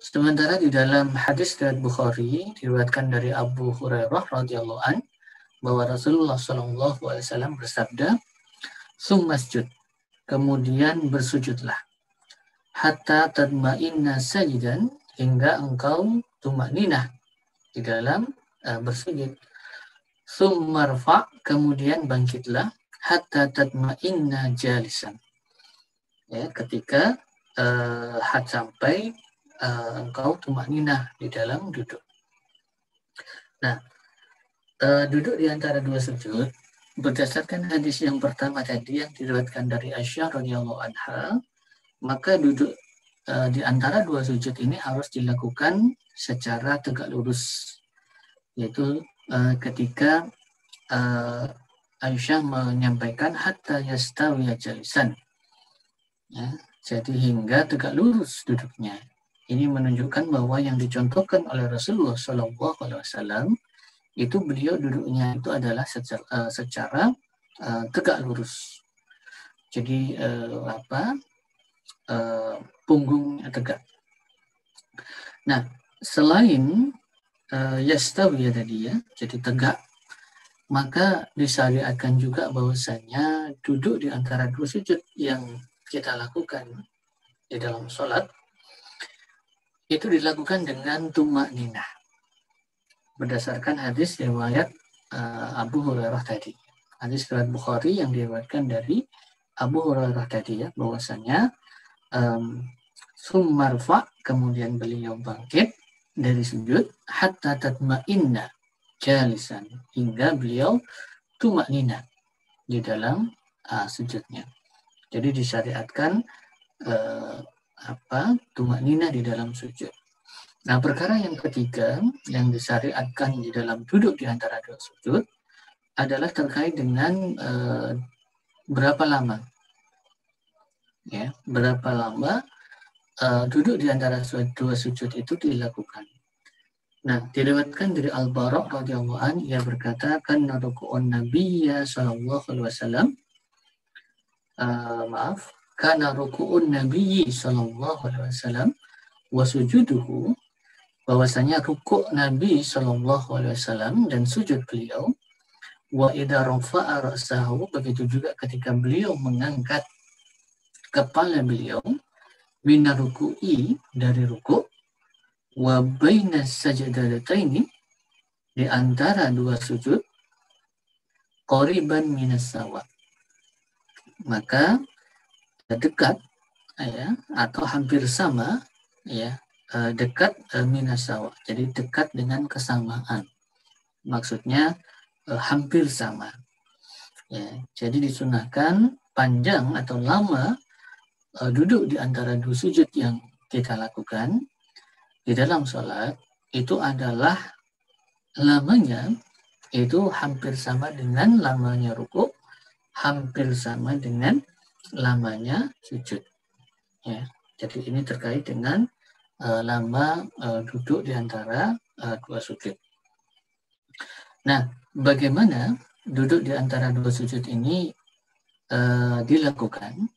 Sementara di dalam hadis dari Bukhari diriwayatkan dari Abu Hurairah radhiyallahu an bahwa Rasulullah Shallallahu alaihi wasallam bersabda, "Summasjud." Kemudian bersujudlah. Hatta tadma'inna sajidan hingga engkau tumak ninah di dalam uh, bersujud. Summarfa kemudian bangkitlah hatta tadma'inna jalisan. Ya, ketika uh, had sampai uh, engkau tumak ninah di dalam duduk. Nah, uh, duduk di antara dua sujud berdasarkan hadis yang pertama tadi yang diriwayatkan dari Aisyah radhiyallahu anha, maka duduk uh, di antara dua sujud ini harus dilakukan secara tegak lurus, yaitu uh, ketika uh, Aisyah menyampaikan hatta yastawiya jalisan. Ya, jadi hingga tegak lurus duduknya. Ini menunjukkan bahwa yang dicontohkan oleh Rasulullah Shallallahu Alaihi Wasallam itu beliau duduknya itu adalah secara, uh, secara uh, tegak lurus. Jadi uh, apa? Uh, punggungnya tegak. Nah, selain uh, yastawi tadi ya, jadi tegak, maka disyariatkan juga bahwasanya duduk di antara dua sujud yang kita lakukan di dalam sholat itu dilakukan dengan tumak nina berdasarkan hadis riwayat uh, Abu Hurairah tadi hadis riwayat Bukhari yang diriwayatkan dari Abu Hurairah tadi ya bahwasanya um, sumarfa kemudian beliau bangkit dari sujud hatta tatma'inna jalisan hingga beliau tumak nina di dalam uh, sujudnya. Jadi disyariatkan uh, apa tumak nina di dalam sujud. Nah perkara yang ketiga yang disyariatkan di dalam duduk di antara dua sujud adalah terkait dengan uh, berapa lama, ya berapa lama uh, duduk di antara dua sujud itu dilakukan. Nah, diriwayatkan dari Al-Bara' radhiyallahu an ia berkata kan ruku'un Nabiyya sallallahu alaihi wasallam uh, maaf, kana ruku'un Nabiyyi sallallahu alaihi wasallam wa sujuduhu. Bahwasanya rukuk Nabi sallallahu alaihi wasallam dan sujud beliau. Wa idza rafa'a ra'sahu begitu juga ketika beliau mengangkat kepala beliau minar ruku'i dari rukuk wa baina sajdataini di antara dua sujud qariban minas sawa maka dekat ya atau hampir sama ya eh, dekat eh, minas sawa jadi dekat dengan kesamaan. Maksudnya eh, hampir sama. Ya jadi disunahkan panjang atau lama duduk di antara dua sujud yang kita lakukan di dalam sholat itu adalah lamanya itu hampir sama dengan lamanya ruku, hampir sama dengan lamanya sujud. Ya, jadi ini terkait dengan uh, lama uh, duduk di antara uh, dua sujud. Nah, bagaimana duduk di antara dua sujud ini uh, dilakukan?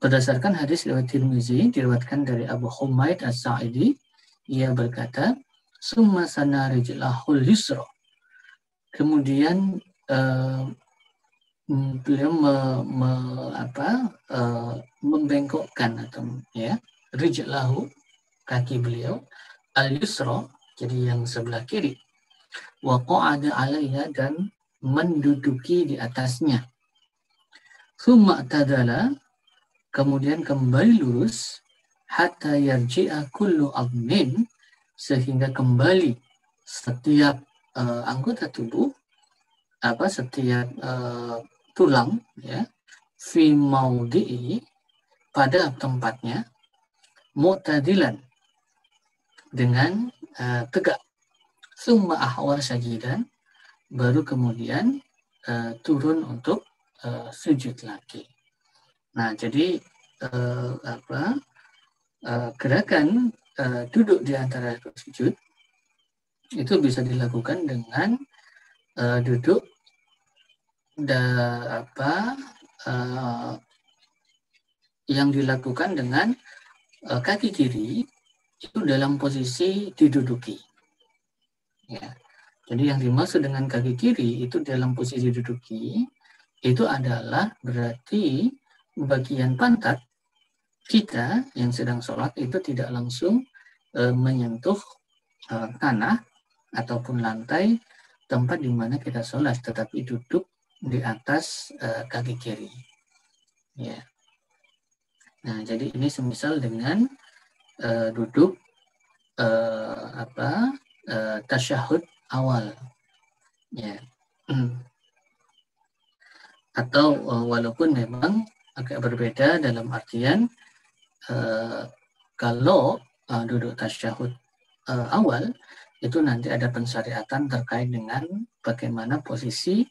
Berdasarkan hadis riwayat Tirmizi diriwayatkan dari Abu Humaid As-Sa'idi ia berkata, Summa sana rijlahul yusra. Kemudian uh, beliau me, me, apa, uh, membengkokkan atau ya rijlahu kaki beliau al yusra jadi yang sebelah kiri. Wa qa'ada alaiha dan menduduki di atasnya. Summa tadala kemudian kembali lurus hatta yarji'a kullu abmin sehingga kembali setiap uh, anggota tubuh apa setiap uh, tulang ya fi maudhi'i pada tempatnya mu'tadilan dengan uh, tegak summa ahwa sajidan baru kemudian uh, turun untuk uh, sujud lagi. Nah, jadi uh, apa uh, gerakan uh, duduk di antara sujud itu bisa dilakukan dengan uh, duduk da, apa uh, yang dilakukan dengan uh, kaki kiri itu dalam posisi diduduki. Ya. Jadi yang dimaksud dengan kaki kiri itu dalam posisi diduduki itu adalah berarti bagian pantat kita yang sedang sholat itu tidak langsung e, menyentuh e, tanah ataupun lantai tempat di mana kita sholat, tetapi duduk di atas e, kaki kiri. Ya. Nah, jadi ini semisal dengan e, duduk e, apa e, tasyahud awal. Ya. Atau uh, walaupun memang agak berbeda dalam artian uh, kalau uh, duduk tasyahud uh, awal itu nanti ada pensyariatan terkait dengan bagaimana posisi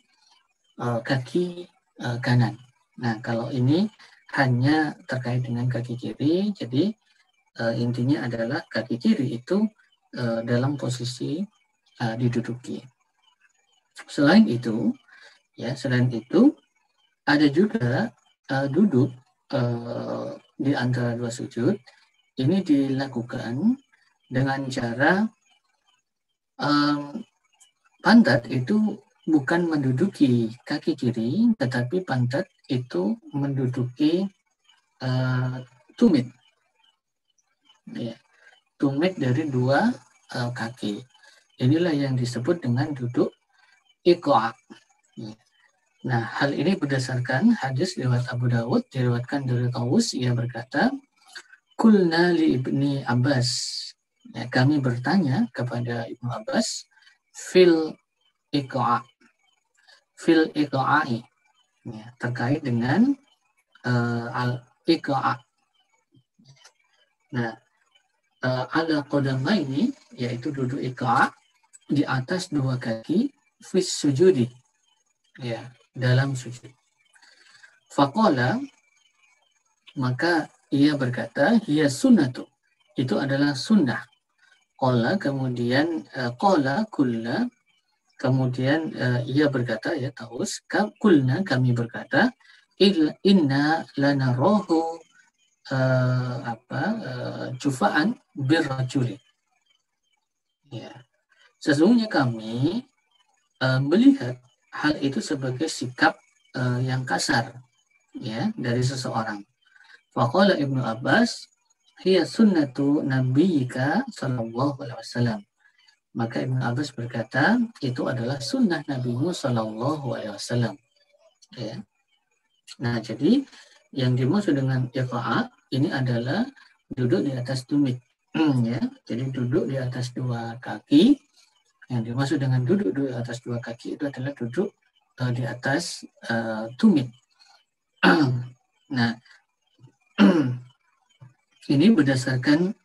uh, kaki uh, kanan. Nah, kalau ini hanya terkait dengan kaki kiri, jadi uh, intinya adalah kaki kiri itu uh, dalam posisi uh, diduduki. Selain itu, ya selain itu ada juga uh, duduk uh, di antara dua sujud. Ini dilakukan dengan cara um, pantat itu bukan menduduki kaki kiri, tetapi pantat itu menduduki uh, tumit. Ya, tumit dari dua uh, kaki. Inilah yang disebut dengan duduk iqa'a. Nah, hal ini berdasarkan hadis riwayat Abu Dawud diriwayatkan dari Tawus ia berkata, "Kulna li Ibni Abbas." Ya, kami bertanya kepada Ibnu Abbas fil iqa'a. Fil iqa'i. Ya, terkait dengan uh, al iqa'a. Nah, uh, ala qadama ini yaitu duduk iqa'a di atas dua kaki fis sujudi ya dalam sujud faqala maka ia berkata hiya sunnatu itu adalah sunnah qala kemudian uh, qala kulla kemudian uh, ia berkata ya taus kulna kami berkata inna lanarahu uh, apa uh, jufaan birrajuli ya Sesungguhnya kami uh, melihat hal itu sebagai sikap uh, yang kasar ya dari seseorang. Faqala Ibnu Abbas, hiya sunnatu nabiyyika sallallahu alaihi wasallam. Maka Ibnu Abbas berkata, itu adalah sunnah Nabi Musa sallallahu alaihi wasallam. Ya. Nah, jadi yang dimaksud dengan iqa'a ini adalah duduk di atas tumit. ya. Jadi duduk di atas dua kaki yang dimaksud dengan duduk di atas dua kaki itu adalah duduk uh, di atas uh, tumit. nah, ini berdasarkan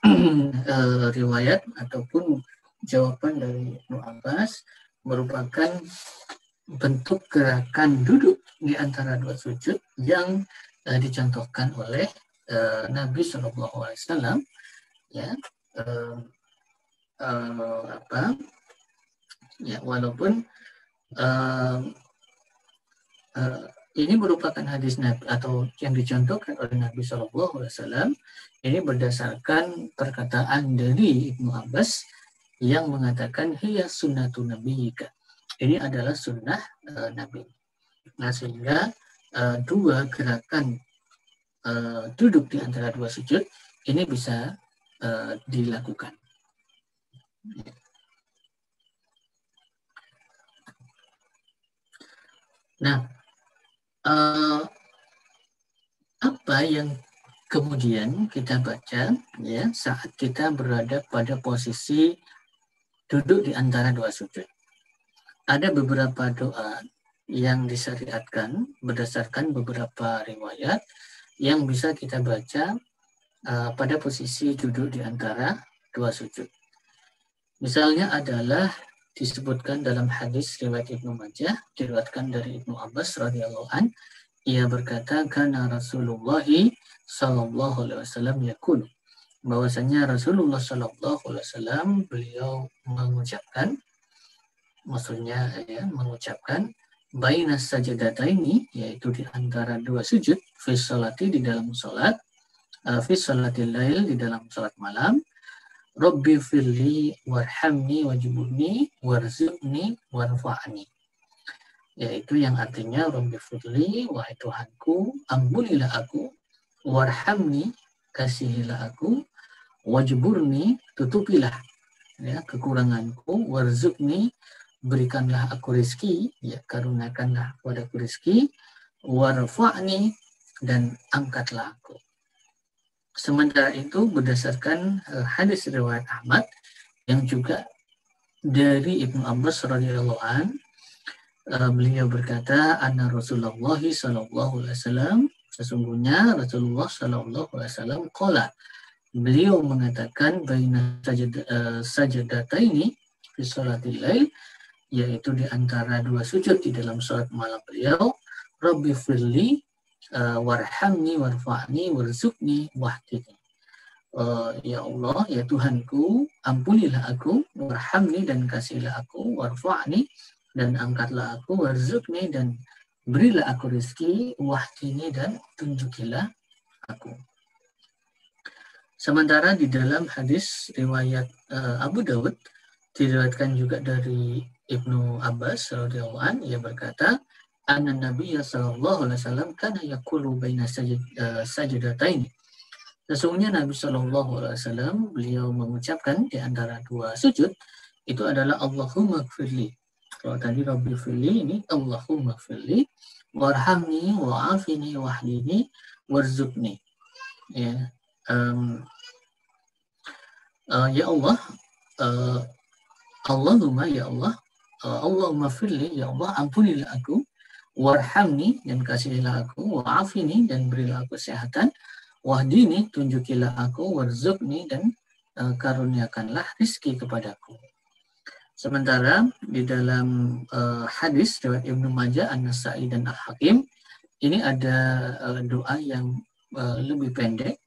uh, riwayat ataupun jawaban dari Ibnu Abbas merupakan bentuk gerakan duduk di antara dua sujud yang uh, dicontohkan oleh uh, Nabi Shallallahu Alaihi Wasallam ya uh, uh, apa ya walaupun uh, uh, ini merupakan hadis Nabi atau yang dicontohkan oleh Nabi Shallallahu Alaihi Wasallam ini berdasarkan perkataan dari Ibnu Abbas yang mengatakan hiya sunnatu nabiyika ini adalah sunnah uh, Nabi nah sehingga uh, dua gerakan uh, duduk di antara dua sujud ini bisa uh, dilakukan. Nah, uh, apa yang kemudian kita baca ya saat kita berada pada posisi duduk di antara dua sujud. Ada beberapa doa yang disyariatkan berdasarkan beberapa riwayat yang bisa kita baca uh, pada posisi duduk di antara dua sujud. Misalnya adalah disebutkan dalam hadis riwayat Ibnu Majah diriwayatkan dari Ibnu Abbas radhiyallahu an ia berkata karena Rasulullah sallallahu alaihi wasallam yakul bahwasanya Rasulullah sallallahu alaihi wasallam beliau mengucapkan maksudnya ya mengucapkan baina ini yaitu di antara dua sujud fi salati di dalam salat uh, salatil lail di dalam salat malam Rabbi firli warhamni wajibuni warzuqni warfa'ni. Yaitu yang artinya Rabbi firli, wahai Tuhanku, ampunilah aku, warhamni, kasihilah aku, wajburni, tutupilah ya kekuranganku, warzuqni, berikanlah aku rezeki, ya karuniakanlah aku rezeki, warfa'ni, dan angkatlah aku. Sementara itu berdasarkan uh, hadis riwayat Ahmad yang juga dari Ibnu Abbas radhiyallahu an uh, beliau berkata anna Rasulullah sallallahu alaihi wasallam sesungguhnya Rasulullah sallallahu alaihi wasallam qala beliau mengatakan baina uh, sajadata ini di salatil lail yaitu di antara dua sujud di dalam salat malam beliau Rabbi firli uh, warhamni warfa'ni warzukni wahdini. Uh, ya Allah, ya Tuhanku, ampunilah aku, warhamni dan kasihlah aku, warfa'ni dan angkatlah aku, warzukni dan berilah aku rezeki, wahdini dan tunjukilah aku. Sementara di dalam hadis riwayat uh, Abu Dawud diriwayatkan juga dari Ibnu Abbas radhiyallahu an ia berkata anna Nabi sallallahu alaihi wasallam kana yaqulu baina sajid, sajidataini. Sesungguhnya Nabi Shallallahu Alaihi Wasallam beliau mengucapkan di antara dua sujud itu adalah Allahumma gfirli. Kalau tadi Rabbi firli ini Allahumma gfirli warhamni wa'afini wahdini warzukni. Ya, um, uh, ya Allah, uh, Allahumma ya Allah, uh, Allahumma firli ya Allah ampunilah aku warhamni dan kasihilah aku, wa'afini dan berilah aku kesehatan, wahdini tunjukilah aku, warzukni dan uh, karuniakanlah rizki kepadaku. Sementara di dalam uh, hadis riwayat Ibnu Majah, An-Nasai dan Al-Hakim ini ada uh, doa yang uh, lebih pendek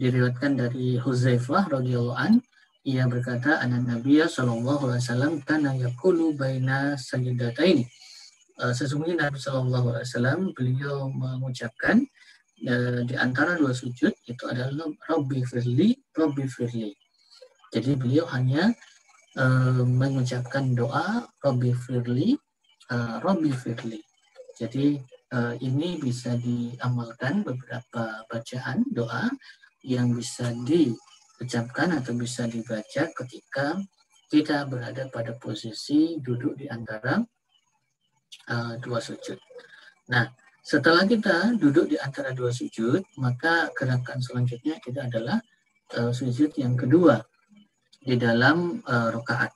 diriwayatkan dari Huzaifah radhiyallahu an ia berkata anak Nabi sallallahu alaihi wasallam kana yaqulu baina sajdataini uh, sesungguhnya Nabi Shallallahu Alaihi Wasallam beliau mengucapkan uh, di antara dua sujud itu adalah Robbi Firli, Robbi Firli. Jadi beliau hanya uh, mengucapkan doa Robbi Firli, Robbi Firli. Jadi ini bisa diamalkan beberapa bacaan doa yang bisa diucapkan atau bisa dibaca ketika kita berada pada posisi duduk di antara uh, dua sujud. Nah, setelah kita duduk di antara dua sujud, maka gerakan selanjutnya kita adalah uh, sujud yang kedua di dalam uh, rokaat.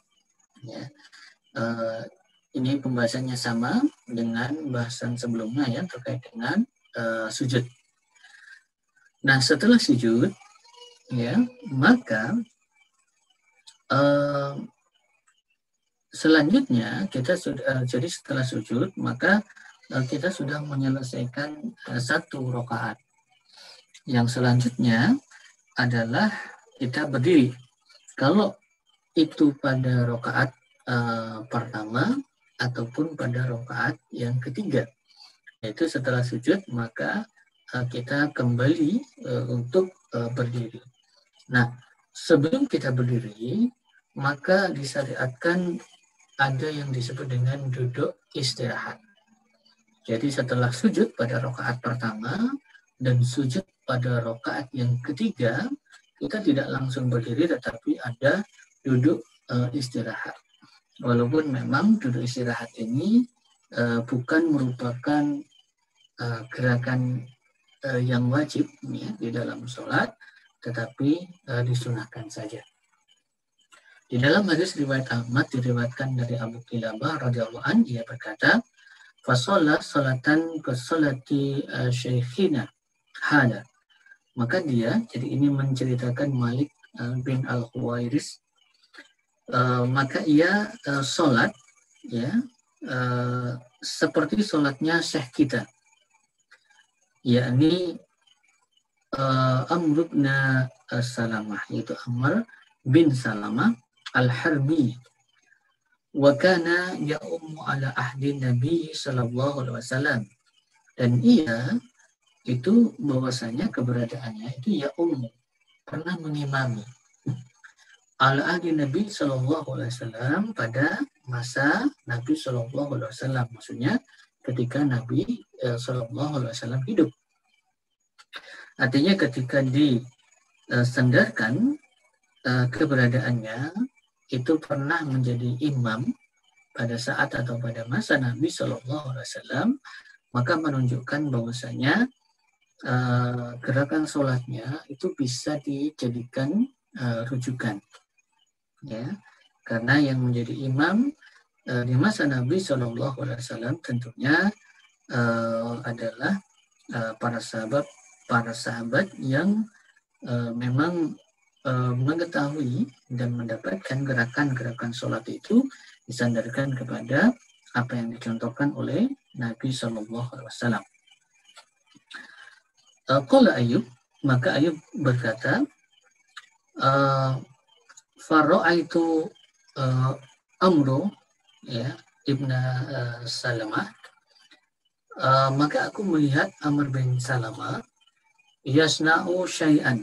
Ya. Uh, ini pembahasannya sama dengan bahasan sebelumnya ya terkait dengan uh, sujud. Nah, setelah sujud, ya maka uh, selanjutnya kita sudah eh, jadi setelah sujud maka eh, kita sudah menyelesaikan eh, satu rokaat. Yang selanjutnya adalah kita berdiri. Kalau itu pada rokaat uh, pertama ataupun pada rokaat yang ketiga, yaitu setelah sujud maka uh, kita kembali uh, untuk uh, berdiri. Nah, sebelum kita berdiri, maka disyariatkan ada yang disebut dengan duduk istirahat. Jadi setelah sujud pada rokaat pertama dan sujud pada rokaat yang ketiga, kita tidak langsung berdiri tetapi ada duduk istirahat. Walaupun memang duduk istirahat ini bukan merupakan gerakan uh, yang wajib ya, di dalam sholat, tetapi uh, disunahkan saja. Di dalam hadis riwayat Ahmad diriwayatkan dari Abu Kilabah radhiyallahu an dia berkata, "Fasolah salatan ke salati syekhina hada." Maka dia, jadi ini menceritakan Malik uh, bin Al-Huwairis, uh, maka ia uh, solat, ya, uh, seperti solatnya syekh kita, yakni uh, Amr bin Salamah, yaitu Amr bin Salamah al-Harbi. Wa kana ya'ummu ala ahdi Nabi sallallahu alaihi wasallam. Dan ia itu bahwasanya keberadaannya itu ya ummu pernah mengimami ala ahli Nabi Shallallahu Alaihi Wasallam pada masa Nabi Shallallahu Alaihi Wasallam. Maksudnya ketika Nabi eh, Shallallahu Alaihi Wasallam hidup. Artinya ketika disandarkan eh, keberadaannya itu pernah menjadi imam pada saat atau pada masa Nabi Shallallahu Alaihi Wasallam maka menunjukkan bahwasanya gerakan sholatnya itu bisa dijadikan rujukan. Ya karena yang menjadi imam di masa Nabi Shallallahu tentunya uh, adalah uh, para sahabat para sahabat yang uh, memang uh, mengetahui dan mendapatkan gerakan-gerakan sholat itu disandarkan kepada apa yang dicontohkan oleh Nabi Shallallahu Alaihi Wasallam. Qala Ayub, maka Ayub berkata, Faro'aitu uh, Amru ya ibna uh, Salamah uh, maka aku melihat Amr bin Salamah yasna'u syai'an.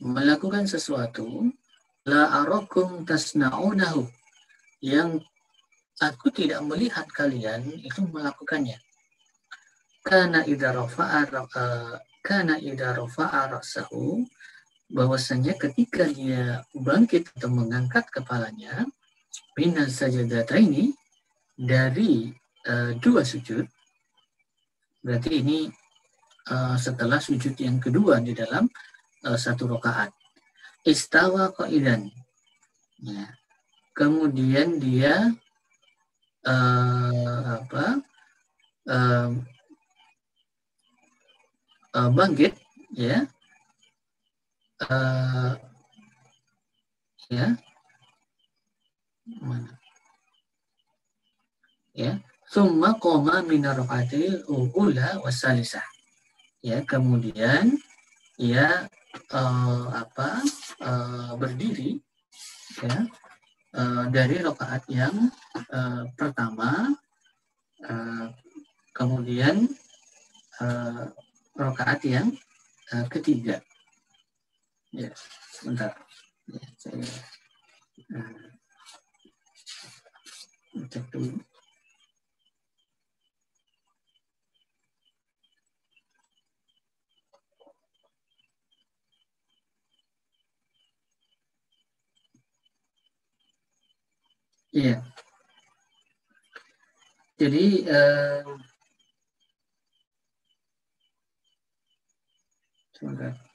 Melakukan sesuatu la arakum tasna'unahu. Yang aku tidak melihat kalian itu melakukannya. Karena idza rafa'a uh, kana idza rafa'a ra'sahu bahwasanya ketika dia bangkit atau mengangkat kepalanya bina sajadata ini dari uh, dua sujud. Berarti ini uh, setelah sujud yang kedua di dalam uh, satu rakaat. Istawa qaidan. Ya. kemudian dia uh, apa uh, uh, bangkit ya. Uh, ya mana ya. Summa qoma min rakatil ula wasalisah ya kemudian ya uh, apa uh, berdiri ya uh, dari rakaat yang uh, pertama uh, kemudian uh, rakaat yang uh, ketiga. Ya, sebentar. Ya, saya uh, cek dulu. Iya. Jadi uh, sebentar.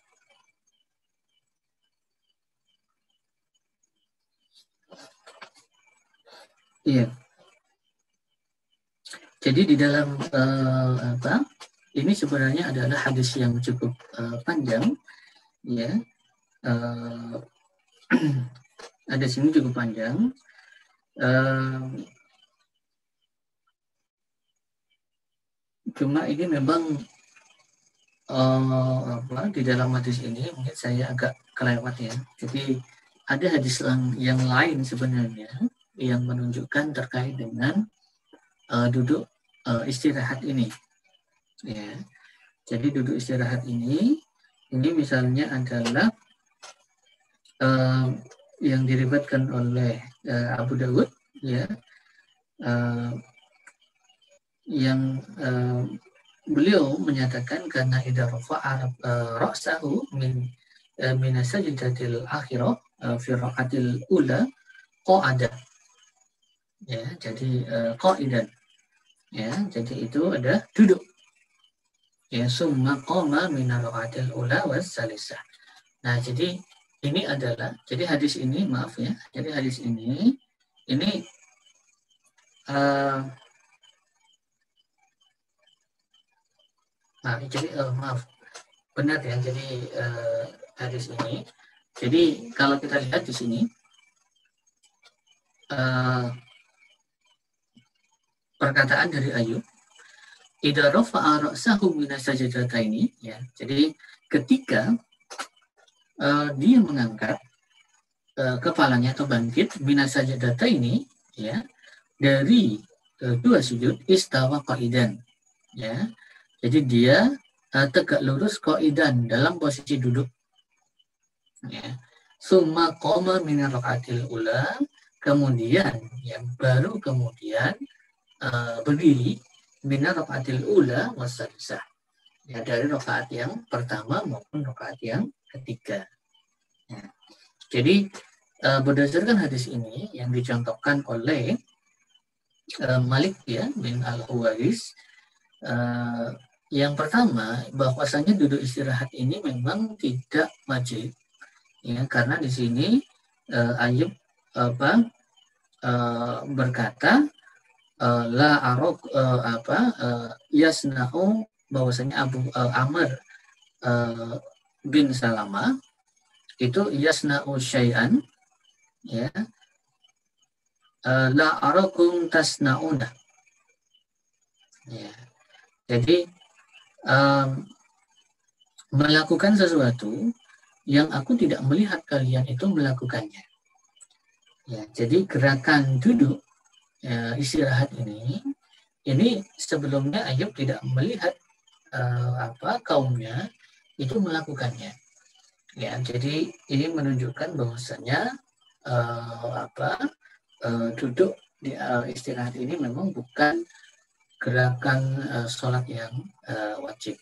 Iya. Jadi di dalam uh, apa? Ini sebenarnya adalah hadis yang cukup uh, panjang, ya. Uh, hadis ini cukup panjang. Uh, cuma ini memang uh, apa di dalam hadis ini mungkin saya agak kelewat ya. Jadi ada hadis yang lain sebenarnya yang menunjukkan terkait dengan uh, duduk uh, istirahat ini. Ya. Jadi duduk istirahat ini, ini misalnya adalah uh, yang diribatkan oleh uh, Abu Dawud, ya, uh, yang uh, beliau menyatakan karena idza rafa'a ra'sahu min min sajdatil akhirah fi raqatil ula qa'ada ya jadi uh, ya jadi itu ada duduk. Ya summa qama min ra'atil ula was salisah. Nah jadi ini adalah jadi hadis ini maaf ya jadi hadis ini ini uh, nah jadi uh, maaf. Benar ya jadi uh, hadis ini. Jadi kalau kita lihat di sini uh, perkataan dari Ayub idza rafa'a ra'sahu ini ya. Jadi ketika uh, dia mengangkat uh, kepalanya atau bangkit data ini ya dari uh, dua sujud istawa qaidan ya. Jadi dia uh, tegak lurus qaidan dalam posisi duduk. Ya. summa qoma min rakaatil ula kemudian yang baru kemudian uh, berdiri min rakaatil ula wasalisah ya dari rakaat yang pertama maupun rakaat yang ketiga. Ya. jadi uh, berdasarkan hadis ini yang dicontohkan oleh uh, Malik ya bin al Huwaris uh, yang pertama bahwasanya duduk istirahat ini memang tidak wajib. Ya karena di sini uh, Ayub apa uh, berkata uh, la arok uh, apa uh, yasnahu bahwasanya Abu uh, Amr uh, bin Salama itu yasnahu syai'an ya. Uh, la arakum tasnauna. Ya. Jadi um, melakukan sesuatu yang aku tidak melihat kalian itu melakukannya. Ya, jadi gerakan duduk ya, istirahat ini, ini sebelumnya Ayub tidak melihat uh, apa kaumnya itu melakukannya. Ya, jadi ini menunjukkan bahwasanya uh, apa uh, duduk di uh, istirahat ini memang bukan gerakan uh, sholat yang uh, wajib,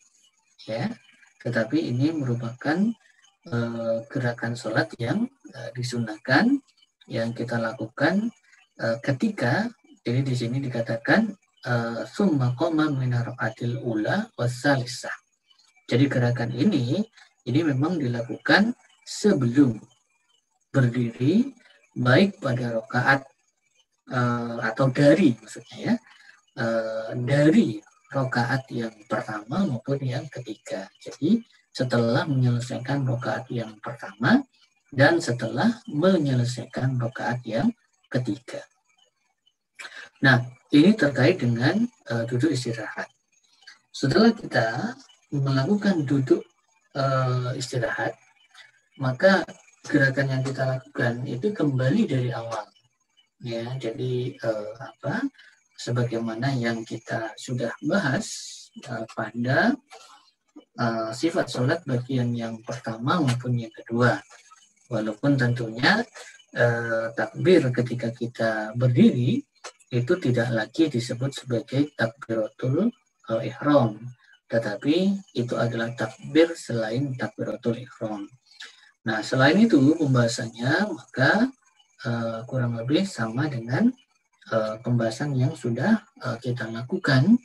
ya, tetapi ini merupakan uh, gerakan sholat yang uh, disunahkan yang kita lakukan uh, ketika jadi di sini dikatakan summa qoma min ula wasalisah. Jadi gerakan ini ini memang dilakukan sebelum berdiri baik pada rakaat uh, atau dari maksudnya ya uh, dari rakaat yang pertama maupun yang ketiga. Jadi setelah menyelesaikan rokaat yang pertama dan setelah menyelesaikan rokaat yang ketiga. Nah, ini terkait dengan uh, duduk istirahat. Setelah kita melakukan duduk uh, istirahat, maka gerakan yang kita lakukan itu kembali dari awal. Ya, jadi uh, apa? Sebagaimana yang kita sudah bahas uh, pada uh, sifat sholat bagian yang pertama maupun yang kedua. Walaupun tentunya uh, takbir ketika kita berdiri itu tidak lagi disebut sebagai takbiratul uh, ihram, tetapi itu adalah takbir selain takbiratul ihram. Nah, selain itu pembahasannya maka uh, kurang lebih sama dengan uh, pembahasan yang sudah uh, kita lakukan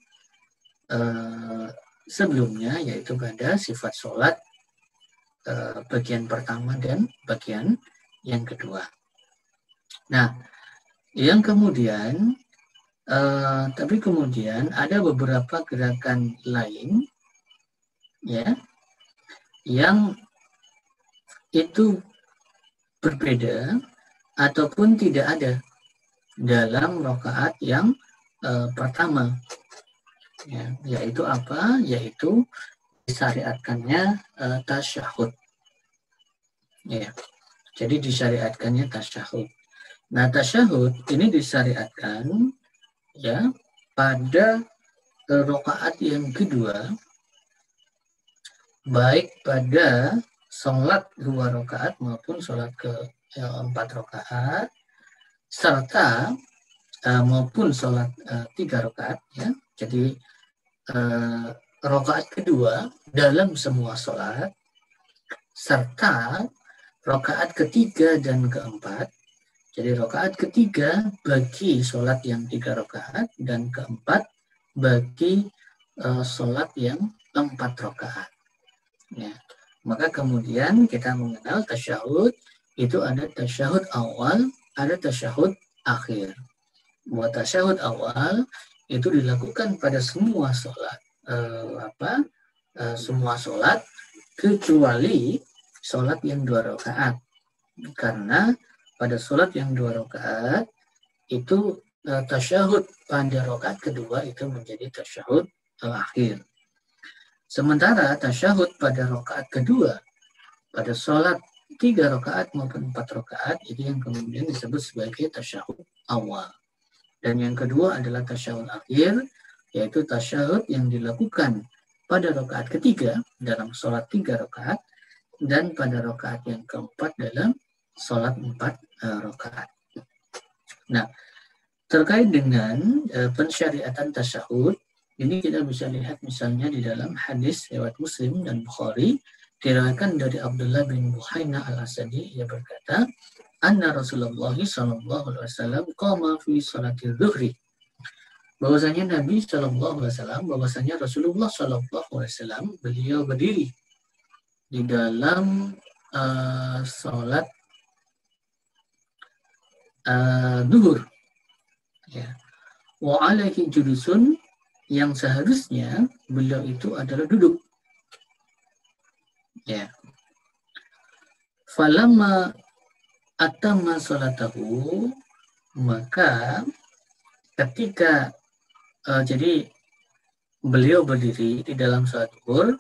uh, sebelumnya yaitu pada sifat sholat eh, bagian pertama dan bagian yang kedua. Nah, yang kemudian eh, tapi kemudian ada beberapa gerakan lain ya yang itu berbeda ataupun tidak ada dalam rokaat yang uh, pertama ya, yaitu apa? Yaitu disyariatkannya uh, tasyahud. Ya. Jadi disyariatkannya tasyahud. Nah, tasyahud ini disyariatkan ya pada uh, rokaat yang kedua baik pada sholat dua rakaat maupun sholat ke ya, empat rakaat serta uh, maupun sholat uh, tiga rakaat ya jadi uh, rokaat kedua dalam semua sholat serta rokaat ketiga dan keempat. Jadi rokaat ketiga bagi sholat yang tiga rokaat dan keempat bagi uh, sholat yang empat rokaat. Ya. Maka kemudian kita mengenal tasyahud itu ada tasyahud awal, ada tasyahud akhir. Buat tasyahud awal itu dilakukan pada semua sholat uh, apa uh, semua sholat kecuali sholat yang dua rakaat karena pada sholat yang dua rakaat itu uh, tasyahud pada rakaat kedua itu menjadi tasyahud akhir sementara tasyahud pada rakaat kedua pada sholat tiga rakaat maupun empat rakaat itu yang kemudian disebut sebagai tasyahud awal. Dan yang kedua adalah tasyahud akhir, yaitu tasyahud yang dilakukan pada rakaat ketiga dalam sholat tiga rakaat dan pada rakaat yang keempat dalam sholat empat uh, rakaat. Nah, terkait dengan uh, pensyariatan tasyahud, ini kita bisa lihat misalnya di dalam hadis lewat Muslim dan Bukhari diriwayatkan dari Abdullah bin Buhaina al-Asadi ia berkata anna Rasulullah sallallahu alaihi wasallam qama fi salati dhuhri bahwasanya Nabi sallallahu alaihi wasallam bahwasanya Rasulullah sallallahu alaihi wasallam beliau berdiri di dalam uh, salat uh, duhur. Ya. Wa alaihi julusun yang seharusnya beliau itu adalah duduk. Ya. Falamma atamma salatahu maka ketika uh, jadi beliau berdiri di dalam salat zuhur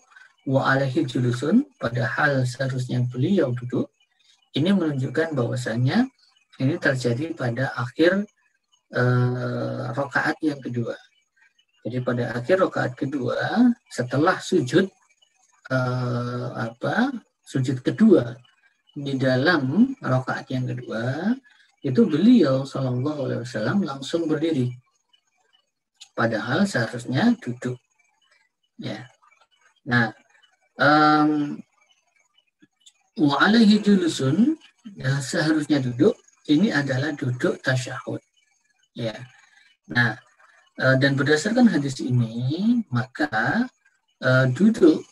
wa alaihi julusun padahal seharusnya beliau duduk ini menunjukkan bahwasanya ini terjadi pada akhir uh, rakaat yang kedua. Jadi pada akhir rakaat kedua setelah sujud uh, apa sujud kedua di dalam rakaat yang kedua itu beliau Shallallahu Alaihi Wasallam langsung berdiri, padahal seharusnya duduk. Ya, nah, um, wa alaihi julusun ya, seharusnya duduk ini adalah duduk tasyahud. Ya, nah uh, dan berdasarkan hadis ini maka uh, duduk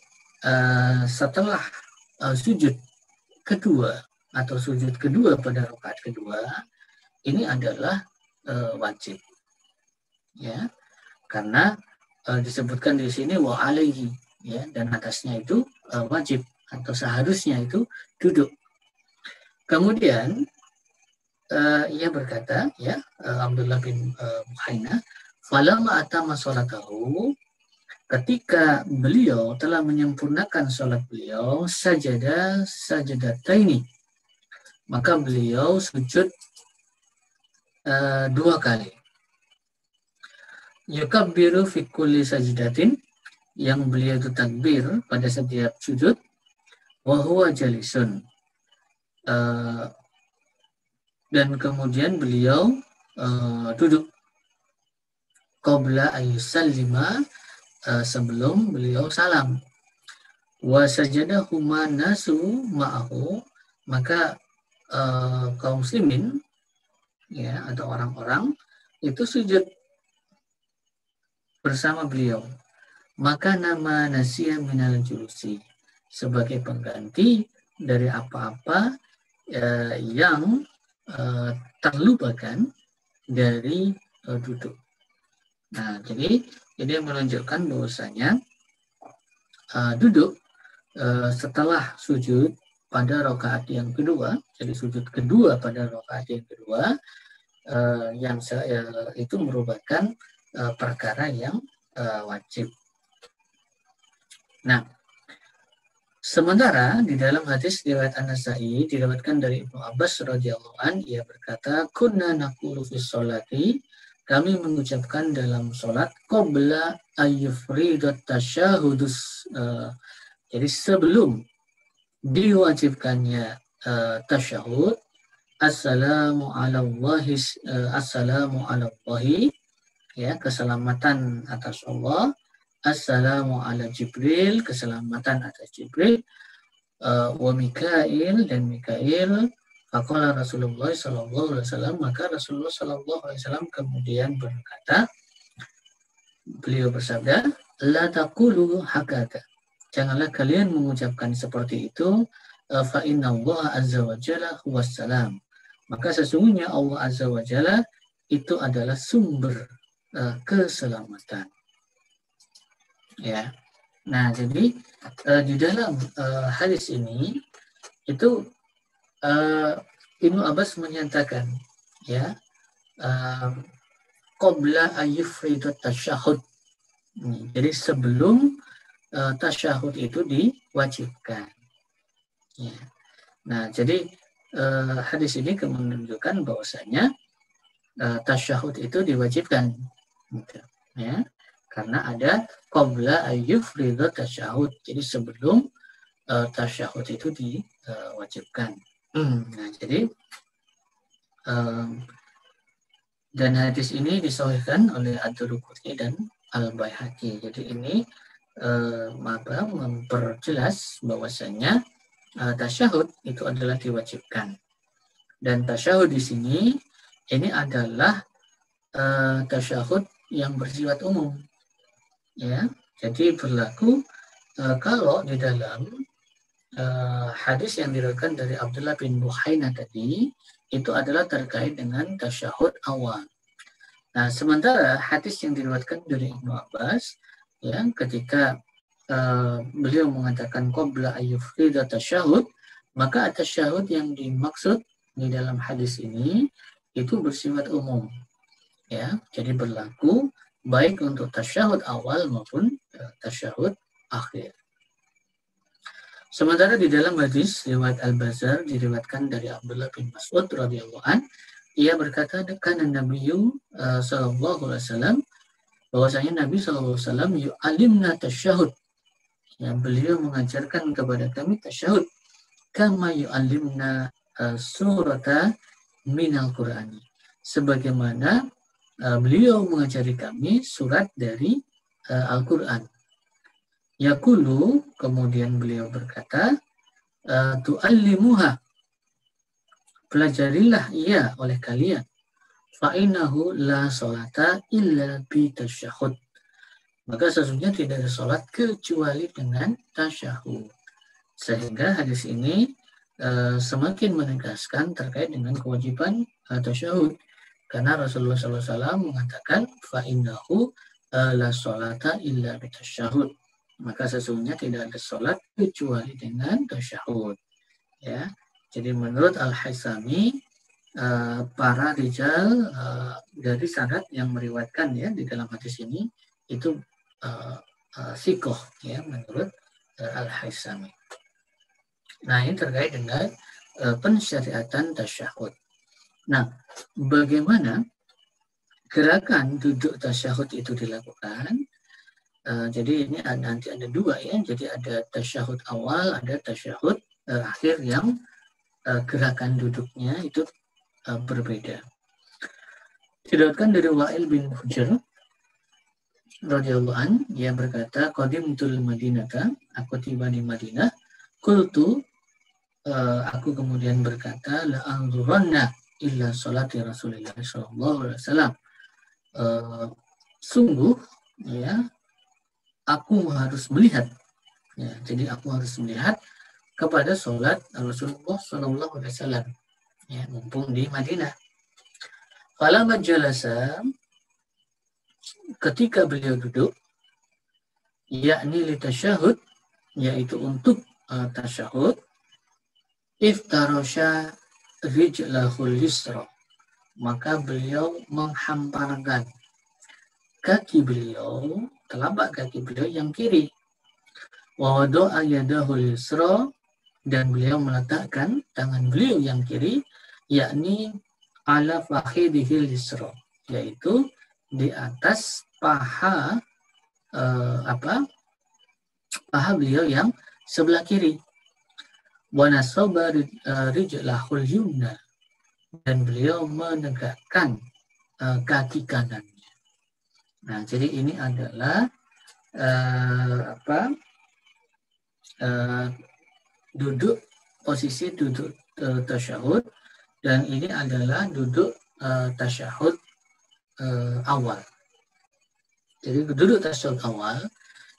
uh, setelah sujud kedua atau sujud kedua pada rakaat kedua ini adalah wajib. Ya. Karena disebutkan di sini wa alaihi ya dan atasnya itu wajib atau seharusnya itu duduk. Kemudian uh, ia berkata ya uh, Abdullah bin uh, Muhaina falama atama salatahu ketika beliau telah menyempurnakan sholat beliau sajadah sajadataini. Maka beliau sujud uh, dua kali. Yukabbiru fi kulli sajdatin yang beliau itu takbir pada setiap sujud wa huwa jalisun. Uh, dan kemudian beliau uh, duduk qabla ayyusallima uh, sebelum beliau salam. Wa sajadahuma nasu ma'ahu maka uh, kaum muslimin ya atau orang-orang itu sujud bersama beliau. Maka nama nasia minal julusi sebagai pengganti dari apa-apa uh, yang uh, terlupakan dari uh, duduk. Nah, jadi jadi menunjukkan bahwasanya uh, duduk uh, setelah sujud pada rakaat yang kedua, jadi sujud kedua pada rakaat yang kedua, uh, yang uh, itu merupakan uh, perkara yang uh, wajib. Nah, sementara di dalam hadis riwayat An-Nasai diriwayatkan dari Ibnu Abbas radhiyallahu an ia berkata, "Kunna naqulu fi sholati kami mengucapkan dalam sholat qabla ayyufridat tasyahudus uh, jadi sebelum diwajibkannya uh, tasyahud assalamu ala uh, assalamu ala Allahi ya keselamatan atas Allah assalamu ala Jibril keselamatan atas Jibril. Uh, wa Mikail dan Mikail Faqala Rasulullah Sallallahu Alaihi Wasallam maka Rasulullah Sallallahu Alaihi Wasallam kemudian berkata beliau bersabda la taqulu hakata janganlah kalian mengucapkan seperti itu eh, fa inna Allah azza wa jalla salam. Maka sesungguhnya Allah azza wa jalla itu adalah sumber uh, keselamatan ya nah jadi uh, di dalam uh, hadis ini itu uh, Ibnu Abbas menyatakan ya qabla uh, ayyufridu tasyahud. Jadi sebelum uh, tasyahud itu diwajibkan. Ya. Nah, jadi uh, hadis ini menunjukkan bahwasanya uh, tasyahud itu diwajibkan. Gitu, ya. Karena ada qabla ayyufridu tasyahud. Jadi sebelum uh, tasyahud itu diwajibkan. nah, jadi um, dan hadis ini disahihkan oleh Ad-Duruqutni dan Al-Baihaqi. Jadi ini uh, apa, memperjelas bahwasanya uh, tasyahud itu adalah diwajibkan. Dan tasyahud di sini ini adalah uh, tasyahud yang bersifat umum. Ya, jadi berlaku uh, kalau di dalam uh, hadis yang diriwayatkan dari Abdullah bin Buhaina tadi itu adalah terkait dengan tasyahud awal. Nah, sementara hadis yang diriwayatkan dari Ibnu Abbas yang ketika uh, beliau mengatakan qabla ayyufrida tasyahud, maka tasyahud yang dimaksud di dalam hadis ini itu bersifat umum. Ya, jadi berlaku baik untuk tasyahud awal maupun uh, tasyahud akhir. Sementara di dalam hadis riwayat Al-Bazar diriwayatkan dari Abdullah bin Mas'ud radhiyallahu an, ia berkata dekat Nabi uh, sallallahu alaihi wasallam bahwasanya Nabi sallallahu alaihi wasallam yu'alimna tasyahud. Yang beliau mengajarkan kepada kami tasyahud kama yu'alimna uh, surata minal Qur'ani. Sebagaimana beliau mengajari kami surat dari uh, Al-Qur'an. Yakulu kemudian beliau berkata uh, tu'allimuha. Pelajarilah ia oleh kalian. Fa'inahu la salata illa bi tasyahud. Maka sesungguhnya tidak ada salat kecuali dengan tasyahud. Sehingga hadis ini uh, semakin menegaskan terkait dengan kewajiban tasyahud karena Rasulullah SAW mengatakan fa'inahu uh, la salata illa bi tasyahud maka sesungguhnya tidak ada sholat kecuali dengan tasyahud. Ya, jadi menurut Al Haisami uh, para rijal uh, dari sanad yang meriwayatkan ya di dalam hadis ini itu sikoh ya menurut uh, Al Haisami. Nah ini terkait dengan pensyariatan tasyahud. Nah bagaimana gerakan duduk tasyahud itu dilakukan? Uh, jadi ini ada, nanti ada dua ya. Jadi ada tasyahud awal, ada tasyahud uh, akhir yang uh, gerakan duduknya itu uh, berbeda. Diriwayatkan dari Wa'il bin Hujr radhiyallahu an ia berkata qadimtul madinata aku tiba di Madinah kultu uh, aku kemudian berkata la illa salati Rasulullah sallallahu alaihi wasallam uh, sungguh ya aku harus melihat. Ya, jadi aku harus melihat kepada sholat Rasulullah Shallallahu Alaihi Wasallam. Ya, mumpung di Madinah. Kalau jalasa ketika beliau duduk, yakni li tasyahud, yaitu untuk uh, tasyahud, iftarosha rijlahul yusra, maka beliau menghamparkan kaki beliau telapak kaki beliau yang kiri. Wa wada'a yadahu yusra dan beliau meletakkan tangan beliau yang kiri yakni ala fakhidihil yusra yaitu di atas paha uh, apa? Paha beliau yang sebelah kiri wa nasaba eh, rijlahul yumna dan beliau menegakkan uh, kaki kanan Nah, jadi ini adalah uh, apa? Uh, duduk posisi duduk uh, tasyahud dan ini adalah duduk uh, tasyahud uh, awal. Jadi duduk tasyahud awal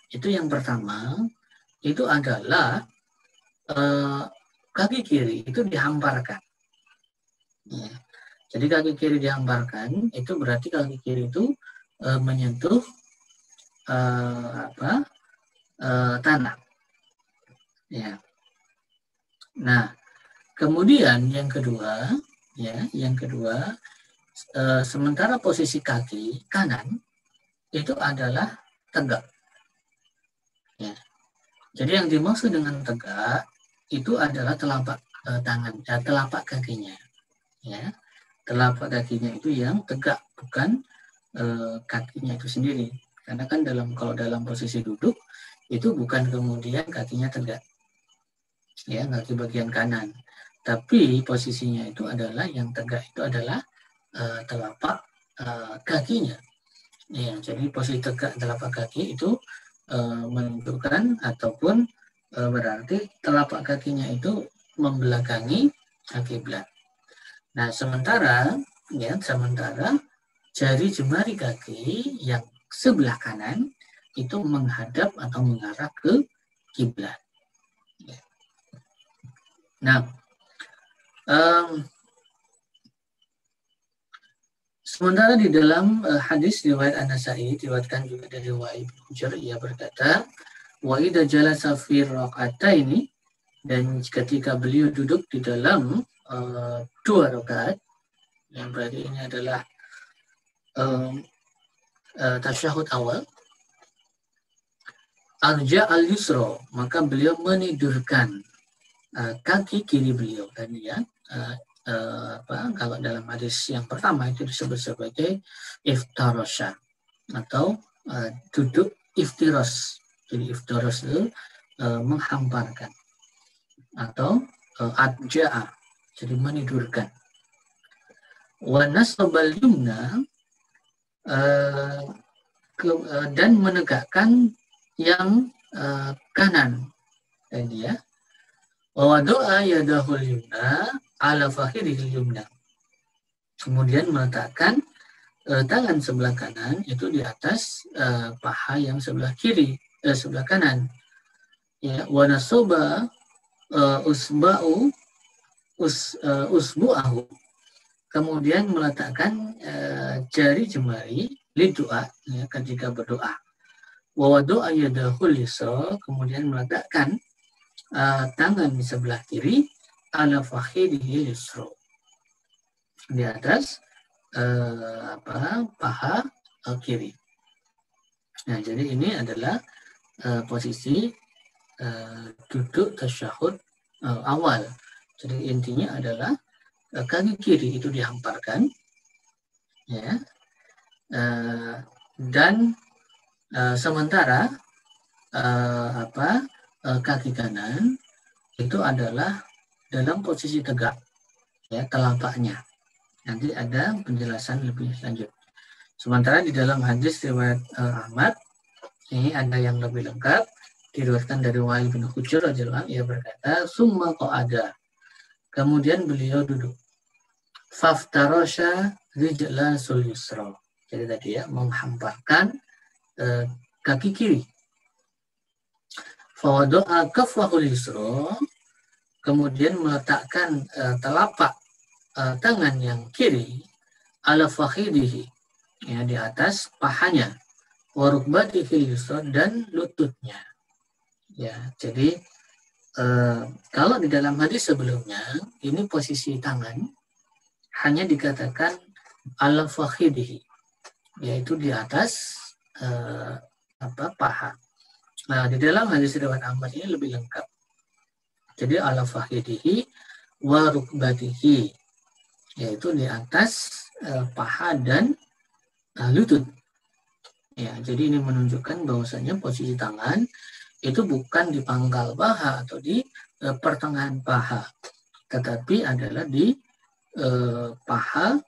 itu yang pertama itu adalah uh, kaki kiri itu dihamparkan. Ya. Jadi kaki kiri dihamparkan itu berarti kaki kiri itu uh, menyentuh uh, apa uh, tanah. Ya. Nah, kemudian yang kedua, ya, yang kedua, uh, sementara posisi kaki kanan itu adalah tegak. Ya. Jadi yang dimaksud dengan tegak itu adalah telapak uh, tangan, uh, telapak kakinya. Ya, telapak kakinya itu yang tegak, bukan Eh, kakinya itu sendiri. Karena kan dalam kalau dalam posisi duduk itu bukan kemudian kakinya tegak. Ya, kaki bagian kanan. Tapi posisinya itu adalah yang tegak itu adalah uh, telapak uh, kakinya. Ya, jadi posisi tegak telapak kaki itu uh, menunjukkan ataupun berarti telapak kakinya itu membelakangi kiblat. Nah, sementara ya sementara jari jemari kaki yang sebelah kanan itu menghadap atau mengarah ke kiblat. Nah, um, sementara di dalam uh, hadis riwayat An-Nasai diriwayatkan juga dari Wa'id Hujr ia berkata, "Wa idza jalasa fi ini dan ketika beliau duduk di dalam uh, dua rakaat yang berarti ini adalah um, uh, tasyahud awal arja al yusro maka beliau menidurkan uh, kaki kiri beliau. Tadi ya uh, uh, apa kalau dalam hadis yang pertama itu disebut sebagai iftarosha atau uh, duduk iftiros jadi iftiros itu uh, menghamparkan atau uh, adja'a jadi menidurkan. Wa nasabal yumna uh, ke, uh, dan menegakkan yang uh, kanan. Tadi ya. Wa doa yadahul yumna ala fakhiril yumna kemudian meletakkan uh, tangan sebelah kanan itu di atas uh, paha yang sebelah kiri uh, sebelah kanan ya wa nasaba uh, usba'u us, uh, usbu'ahu kemudian meletakkan uh, jari jemari doa ya, ketika berdoa. Wa doa yadahul kemudian meletakkan uh, tangan di sebelah kiri ala fakhidihi yusro di atas uh, apa paha kiri. Nah, jadi ini adalah uh, posisi uh, duduk tasyahud uh, awal. Jadi intinya adalah Eh, kaki kiri itu dihamparkan ya. Uh, dan uh, sementara uh, apa uh, kaki kanan itu adalah dalam posisi tegak ya telapaknya nanti ada penjelasan lebih lanjut. Sementara di dalam hadis riwayat uh, Ahmad ini ada yang lebih lengkap diriwayatkan dari Wahid bin Hujur radhiyallahu ia berkata summa ada Kemudian beliau duduk. Faftarosha rijla sul yusra. Jadi tadi ya, menghamparkan eh, kaki kiri. Fawado'a kafwahul yusra. Kemudian meletakkan eh, telapak eh, tangan yang kiri ala fakhidihi. Ya, di atas pahanya. Warukbatihi yusra dan lututnya. Ya, jadi Eh, kalau di dalam hadis sebelumnya ini posisi tangan hanya dikatakan ala fakhidihi yaitu di atas uh, apa paha. Nah, di dalam hadis riwayat Ahmad ini lebih lengkap. Jadi ala fakhidihi wa rukbatihi yaitu di atas uh, paha dan uh, lutut. Ya, jadi ini menunjukkan bahwasanya posisi tangan itu bukan di pangkal paha atau di e, pertengahan paha, tetapi adalah di e, paha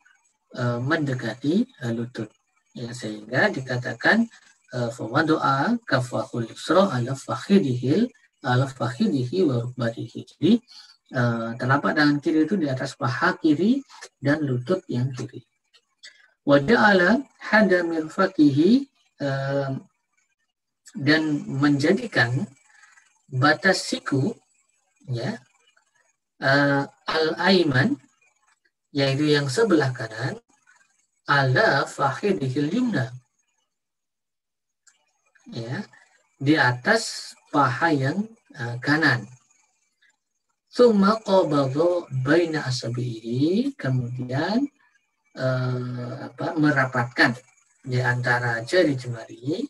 e, mendekati lutut. Ya, sehingga dikatakan fawadoa kafahul yusra ala fakhidihil ala fakhidihi wa rukbatihi. Jadi telapak tangan kiri itu di atas paha kiri dan lutut yang kiri. Waja'ala hada mirfakihi dan menjadikan batas siku ya uh, al aiman yaitu yang sebelah kanan ala fakhidihil yumna. Ya di atas paha yang uh, kanan. Summa qabadha baina asabihi kemudian uh, apa merapatkan di antara jari jemari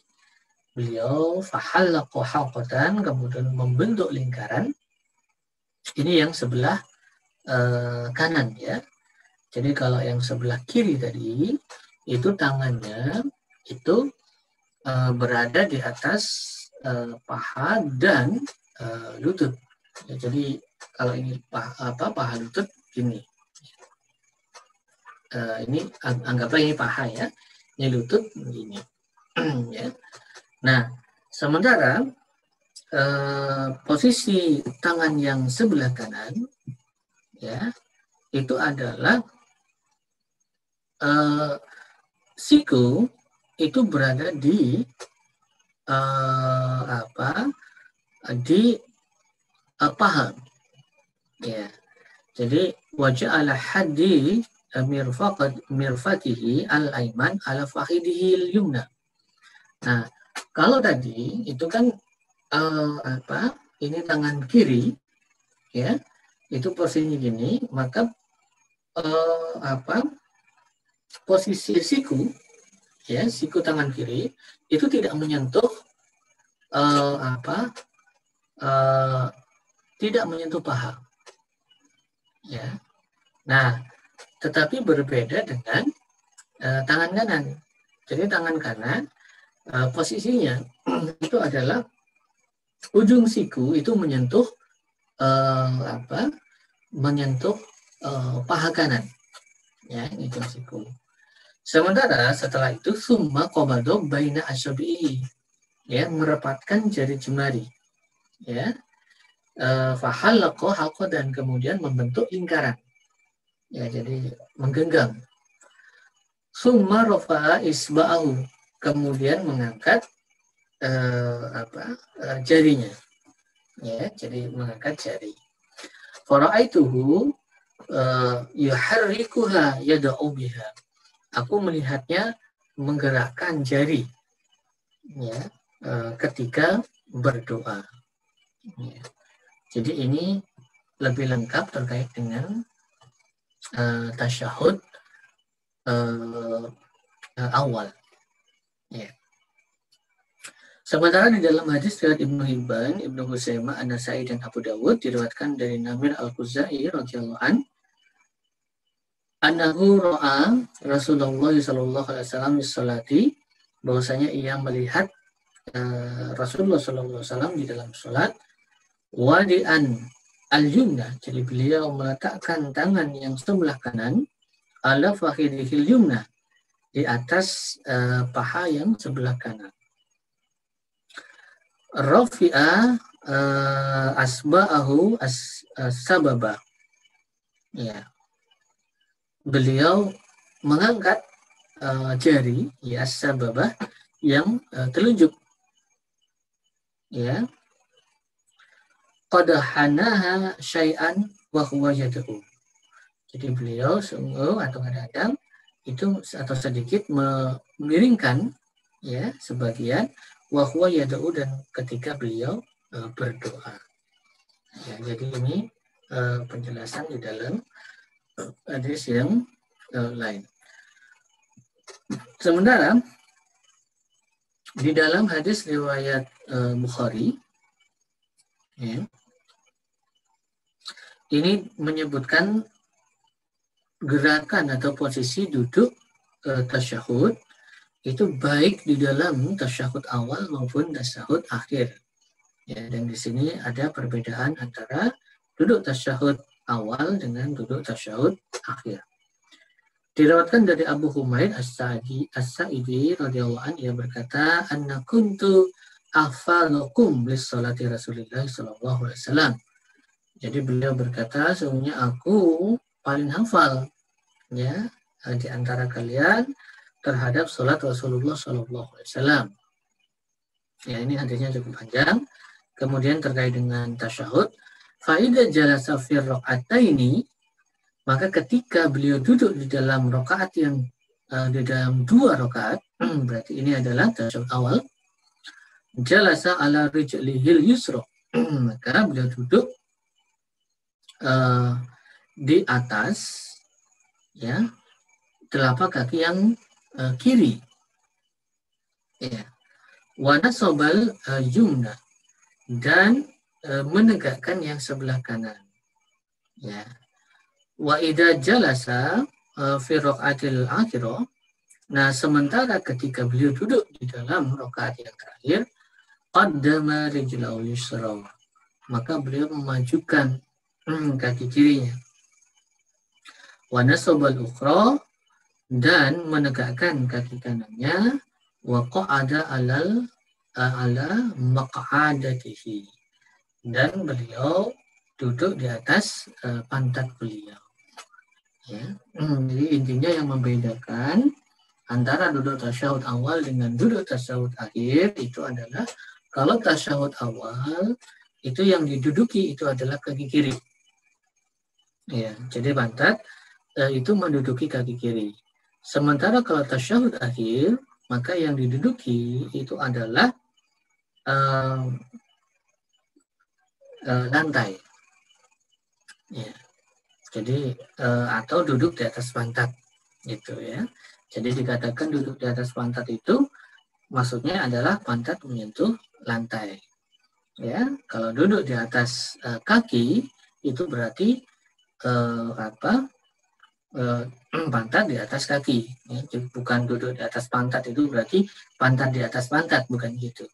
beliau fahallaqa halqatan kemudian membentuk lingkaran ini yang sebelah uh, kanan ya jadi kalau yang sebelah kiri tadi itu tangannya itu uh, berada di atas uh, paha dan lutut ya, jadi kalau ini paha, apa paha lutut gini. Uh, ini anggaplah ini paha ya. Ini lutut begini. ya. Nah, sementara uh, posisi tangan yang sebelah kanan ya itu adalah uh, siku itu berada di uh, apa di uh, paha ya jadi wajah ala hadi mirfaqat mirfatihi al aiman ala fahidihi al yumna nah kalau tadi itu kan uh, apa ini tangan kiri ya itu posisinya gini maka uh, apa posisi siku ya siku tangan kiri itu tidak menyentuh uh, apa uh, tidak menyentuh paha ya. Nah tetapi berbeda dengan uh, tangan kanan. Jadi tangan kanan uh, posisinya itu adalah ujung siku itu menyentuh uh, apa menyentuh uh, paha kanan. Ya ujung siku. Sementara setelah itu summa qabado baina asyabi'i. Ya merapatkan jari jemari. Ya e, fahalaqo halqa dan kemudian membentuk lingkaran ya jadi menggenggam. Summa rafa'a isba'ahu kemudian mengangkat uh, apa uh, jarinya. Ya jadi mengangkat jari. Fara'aituhu uh, yuharrikuha yada'u biha. Aku melihatnya menggerakkan jari. Ya uh, ketika berdoa. Ya. jadi ini lebih lengkap terkait dengan uh, tasyahud uh, uh, awal. Ya. Sementara di dalam hadis riwayat Ibnu Hibban, Ibnu Husaimah, An-Nasai dan Abu Dawud diriwayatkan dari Namir Al-Khuzai radhiyallahu an Anahu ro'a Rasulullah sallallahu alaihi wasallam salati bahwasanya ia melihat uh, Rasulullah sallallahu alaihi wasallam di dalam salat wadi'an al-yumna jadi beliau meletakkan tangan yang sebelah kanan ala fakhidihil yumna di atas uh, paha yang sebelah kanan rafi'a uh, asba'ahu as, uh, sababa. Ya. Beliau mengangkat uh, jari ya sababa yang uh, telunjuk. Ya. Qadahanaha syai'an wa huwa yad'u. Jadi beliau sungguh atau kadang-kadang itu atau sedikit memiringkan ya sebagian wahwa yada'u dan ketika beliau uh, berdoa. Ya, jadi ini uh, penjelasan di dalam hadis yang uh, lain. Sementara di dalam hadis riwayat uh, Bukhari, ya, ini menyebutkan gerakan atau posisi duduk uh, tasyahud itu baik di dalam tasyahud awal maupun tasyahud akhir. Ya, dan di sini ada perbedaan antara duduk tasyahud awal dengan duduk tasyahud akhir. Dirawatkan dari Abu Humaid As-Sa'idi As-Sa'idi radhiyallahu anhu yang berkata, "Anna kuntu afalukum lis salati Rasulillah sallallahu alaihi wasallam." Jadi beliau berkata, sesungguhnya aku paling hafal ya di antara kalian terhadap sholat Rasulullah Shallallahu Alaihi Wasallam. Ya ini hadisnya cukup panjang. Kemudian terkait dengan tasyahud, faidah jalasa fir ini maka ketika beliau duduk di dalam rakaat yang uh, di dalam dua rakaat, berarti ini adalah tasyahud awal, jalasa ala rijlihil yusro, maka beliau duduk uh, di atas ya telapak kaki yang uh, kiri. Ya. Wana sobal yumna dan uh, menegakkan yang sebelah kanan. Ya. Wa ida jalasa fi raqatil akhirah Nah, sementara ketika beliau duduk di dalam rakaat yang terakhir, qaddama rijlahu yusra. Maka beliau memajukan kaki kirinya. Wa nasabal ukhra dan menegakkan kaki kanannya wa qa'ada alal ala maq'adatihi dan beliau duduk di atas uh, pantat beliau. Ya. Hmm, jadi intinya yang membedakan antara duduk tasyahud awal dengan duduk tasyahud akhir itu adalah kalau tasyahud awal itu yang diduduki itu adalah kaki kiri. Ya, jadi pantat uh, itu menduduki kaki kiri. Sementara kalau tasyahud akhir, maka yang diduduki itu adalah uh, uh, lantai. Ya. Jadi uh, atau duduk di atas pantat, gitu ya. Jadi dikatakan duduk di atas pantat itu maksudnya adalah pantat menyentuh lantai. Ya, kalau duduk di atas uh, kaki itu berarti uh, apa? Eh, pantat di atas kaki. Ya, bukan duduk di atas pantat itu berarti pantat di atas pantat, bukan gitu.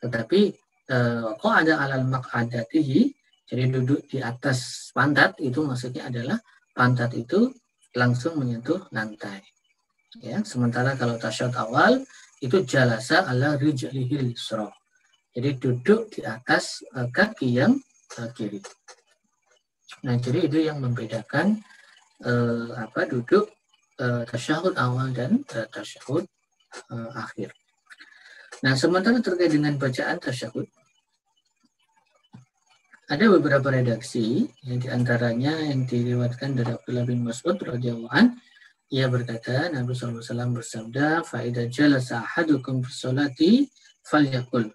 Tetapi eh, kok ada alal makadatihi, jadi duduk di atas pantat itu maksudnya adalah pantat itu langsung menyentuh lantai. Ya, sementara kalau tasyahud awal itu jalasa ala rijlihil. Jadi duduk di atas uh, kaki yang uh, kiri. Nah, jadi itu yang membedakan uh, apa duduk uh, tasyahud awal dan uh, tasyahud uh, akhir. Nah, sementara terkait dengan bacaan tasyahud, ada beberapa redaksi yang di antaranya yang diriwatkan dari Abdullah bin Mas'ud radhiyallahu an ia berkata Nabi SAW bersabda faida jalasa ahadukum fi falyakul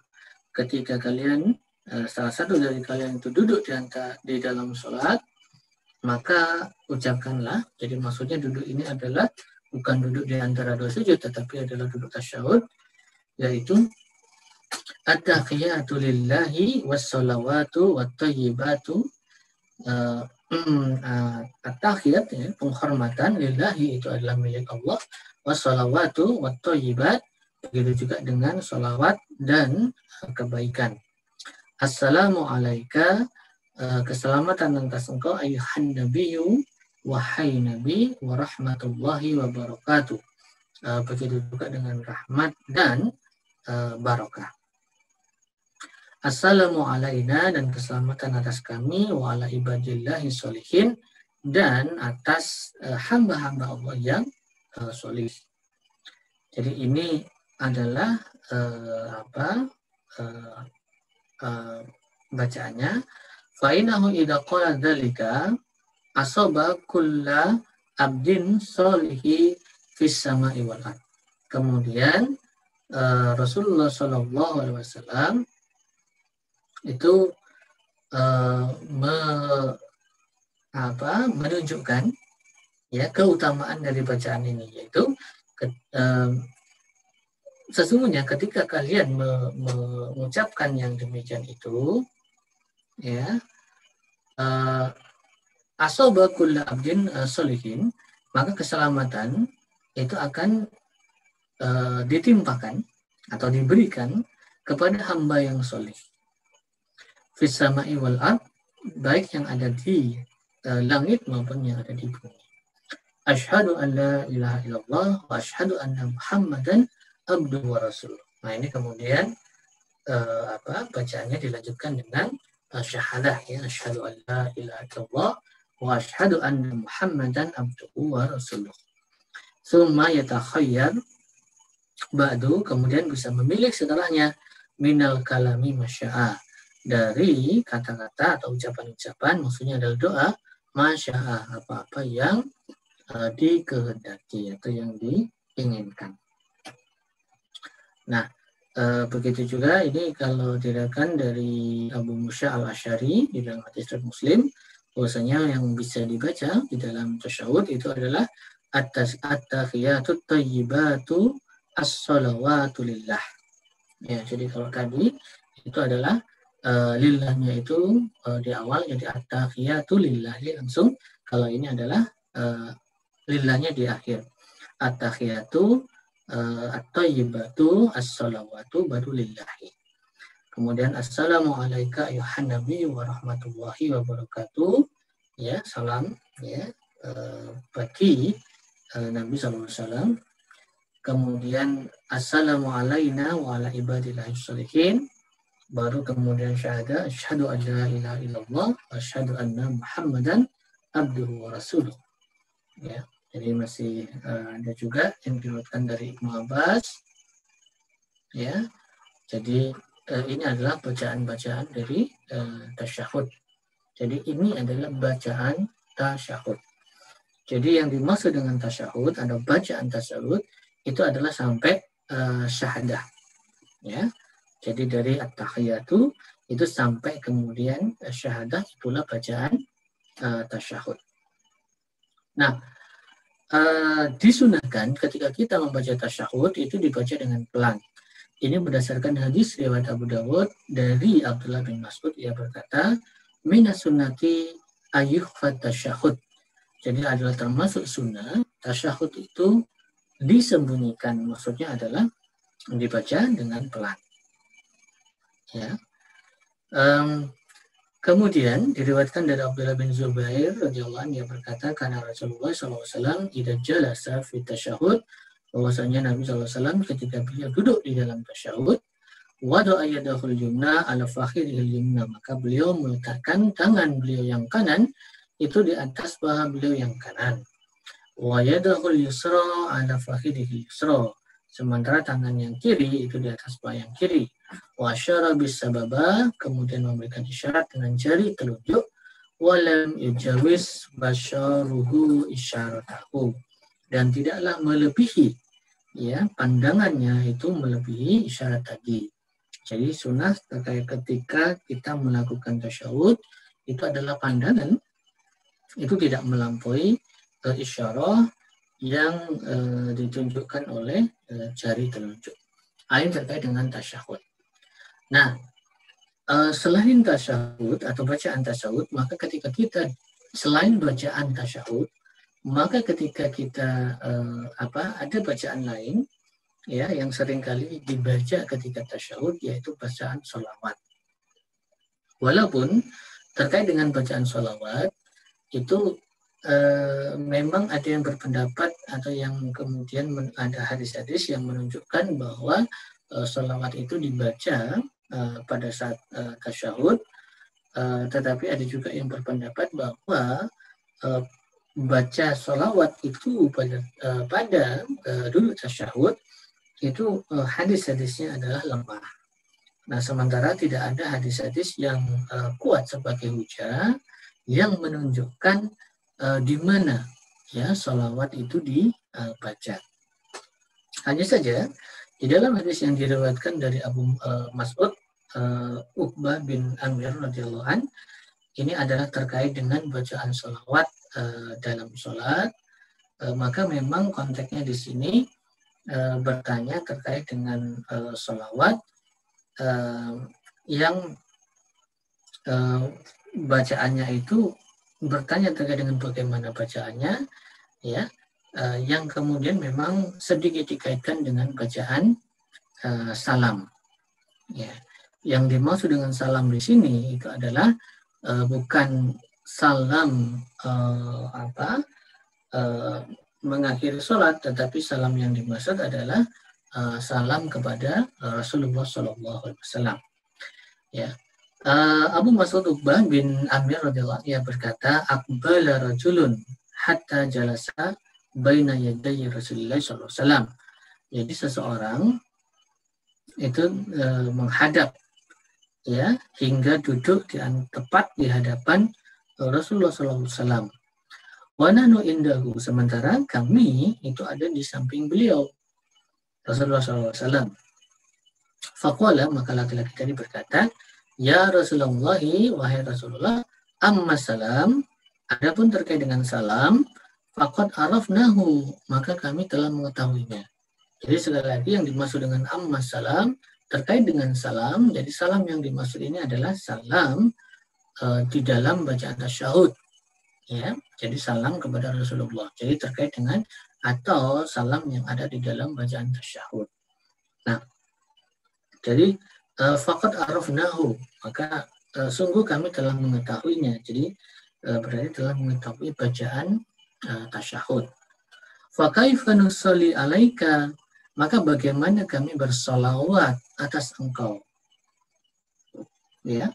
ketika kalian salah satu dari kalian itu duduk di, antara, di dalam sholat maka ucapkanlah. Jadi maksudnya duduk ini adalah bukan duduk di antara dua sujud, tetapi adalah duduk tasyahud, yaitu at-tahiyatu lillahi wassalawatu wattayyibatu uh, uh, at-tahiyat ya, penghormatan lillahi itu adalah milik Allah wassalawatu wattayyibat begitu juga dengan salawat dan kebaikan Assalamu alaika Eh, keselamatan atas engkau ayuhan nabiyyu wahai nabi wa rahmatullahi wa barakatuh. Uh, begitu juga dengan rahmat dan uh, barakah. Assalamu alaina dan keselamatan atas kami wa ala ibadillahi solihin dan atas hamba-hamba Allah yang uh, solih. Jadi ini adalah uh, apa uh, uh, bacaannya Fa'inahu idha qala dhalika asaba kulla abdin solihi fis sama'i wal ard. Kemudian uh, Rasulullah Shallallahu Alaihi Wasallam itu uh, me, apa, menunjukkan ya keutamaan dari bacaan ini yaitu ke, uh, sesungguhnya ketika kalian me, me, mengucapkan yang demikian itu ya uh, asoba kulla abdin uh, solihin maka keselamatan itu akan uh, ditimpakan atau diberikan kepada hamba yang solih. Fisama'i wal ard baik yang ada di uh, langit maupun yang ada di bumi. Ashhadu an la ilaha illallah wa ashhadu anna muhammadan abdu wa rasul. Nah ini kemudian uh, apa bacaannya dilanjutkan dengan syahadah ya asyhadu an la ilaha illallah wa asyhadu anna muhammadan abduhu wa rasuluh. Summa yatakhayyar ba'du kemudian bisa memilih setelahnya minal kalami masya'a dari kata-kata atau ucapan-ucapan maksudnya adalah doa masya'a apa-apa yang uh, dikehendaki atau yang diinginkan. Nah, Uh, begitu juga ini kalau diriwayatkan dari Abu Musa al Ashari di dalam hadis Muslim bahwasanya yang bisa dibaca di dalam tasyahud itu adalah atas at-tahiyatut thayyibatu as-salawatu lillah. Ya, jadi kalau tadi itu adalah uh, lillahnya itu uh, di awal jadi at-tahiyatu lillahi langsung. Kalau ini adalah uh, lillahnya di akhir. At-tahiyatu uh, at-tayyibatu as-salawatu baru lillahi. Kemudian assalamualaikum ayuhan nabi warahmatullahi wabarakatuh. Ya, salam ya bagi uh, Nabi SAW. Kemudian assalamualaikum wa ala ibadillahi sholihin. Baru kemudian syahadat asyhadu an la ilaha illallah wa asyhadu anna Muhammadan abduhu wa rasuluh. Ya, jadi masih uh, ada juga yang diriwayatkan dari Ibnu. Ya. Jadi uh, ini adalah bacaan-bacaan dari uh, tasyahud. Jadi ini adalah bacaan tasyahud. Jadi yang dimaksud dengan tasyahud atau bacaan tasyahud itu adalah sampai uh, syahadah. Ya. Jadi dari at-tahiyatu itu sampai kemudian syahadah itulah bacaan uh, tasyahud. Nah, uh, disunahkan ketika kita membaca tasyahud itu dibaca dengan pelan. Ini berdasarkan hadis riwayat Abu Dawud dari Abdullah bin Mas'ud ia berkata, "Minas sunnati tasyahud." Jadi adalah termasuk sunnah, tasyahud itu disembunyikan. Maksudnya adalah dibaca dengan pelan. Ya. Um, kemudian diriwayatkan dari Abdullah bin Zubair radhiyallahu anhu yang berkata karena Rasulullah SAW tidak jalasa fi tasyahud bahwasanya Nabi SAW ketika beliau duduk di dalam tasyahud wada ayadahul jumna ala fakhiril jumna maka beliau meletakkan tangan beliau yang kanan itu di atas paha beliau yang kanan. Wa yadahul yusra ala fakhidihi yusra. Sementara tangan yang kiri itu di atas paha yang kiri. Wa syara sababa kemudian memberikan isyarat dengan jari telunjuk. Walam yujawis basyaruhu isyaratahu. Dan tidaklah melebihi ya pandangannya itu melebihi isyarat tadi. Jadi sunnah terkait ketika kita melakukan tasyahud itu adalah pandangan itu tidak melampaui uh, isyarah yang uh, ditunjukkan oleh uh, jari telunjuk. Ini terkait dengan tasyahud. Nah, uh, selain tasyahud atau bacaan tasyahud, maka ketika kita selain bacaan tasyahud, maka ketika kita uh, apa ada bacaan lain ya yang sering kali dibaca ketika tasyahud yaitu bacaan sholawat. Walaupun terkait dengan bacaan sholawat itu eh, memang ada yang berpendapat atau yang kemudian ada hadis-hadis yang menunjukkan bahwa eh, sholawat itu dibaca eh, pada saat eh, tasyahud, eh, tetapi ada juga yang berpendapat bahwa baca sholawat itu pada pada dulu tasyahud itu hadis-hadisnya adalah lemah. Nah, sementara tidak ada hadis-hadis yang uh, kuat sebagai hujah yang menunjukkan uh, di mana ya salawat itu dibaca. Hanya saja di dalam hadis yang diriwayatkan dari Abu uh, Mas'ud uh, Uqbah bin Amir radhiyallahu an ini adalah terkait dengan bacaan salawat uh, dalam sholat. Uh, maka memang konteksnya di sini uh, bertanya terkait dengan uh, salawat uh, yang uh, bacaannya itu bertanya terkait dengan bagaimana bacaannya ya uh, yang kemudian memang sedikit dikaitkan dengan bacaan uh, salam. Ya. Yang dimaksud dengan salam di sini itu adalah uh, bukan salam uh, apa uh, mengakhiri sholat tetapi salam yang dimaksud adalah uh, salam kepada Rasulullah Shallallahu Alaihi Wasallam. Ya. Uh, Abu Mas'ud Uqbah bin Amir radhiyallahu anhu berkata, "Aqbala rajulun hatta jalasa baina yaday Rasulullah wasallam." Jadi seseorang itu uh, menghadap ya hingga duduk di tepat di hadapan Rasulullah sallallahu alaihi wasallam. Wa nahnu indahu sementara kami itu ada di samping beliau Rasulullah wasallam. Faqala maka laki-laki tadi berkata, Ya Rasulullah, wahai Rasulullah, amma salam, adapun terkait dengan salam, fakot arafnahu, maka kami telah mengetahuinya. Jadi sekali lagi yang dimaksud dengan amma salam, terkait dengan salam, jadi salam yang dimaksud ini adalah salam uh, di dalam bacaan tasyahud. Ya, jadi salam kepada Rasulullah. Jadi terkait dengan atau salam yang ada di dalam bacaan tasyahud. Nah, jadi uh, faqad arafnahu maka uh, sungguh kami telah mengetahuinya jadi berarti telah mengetahui bacaan uh, tasyahud. Fa kaifa nusalli alaika? Maka bagaimana kami bersolawat atas engkau? Ya.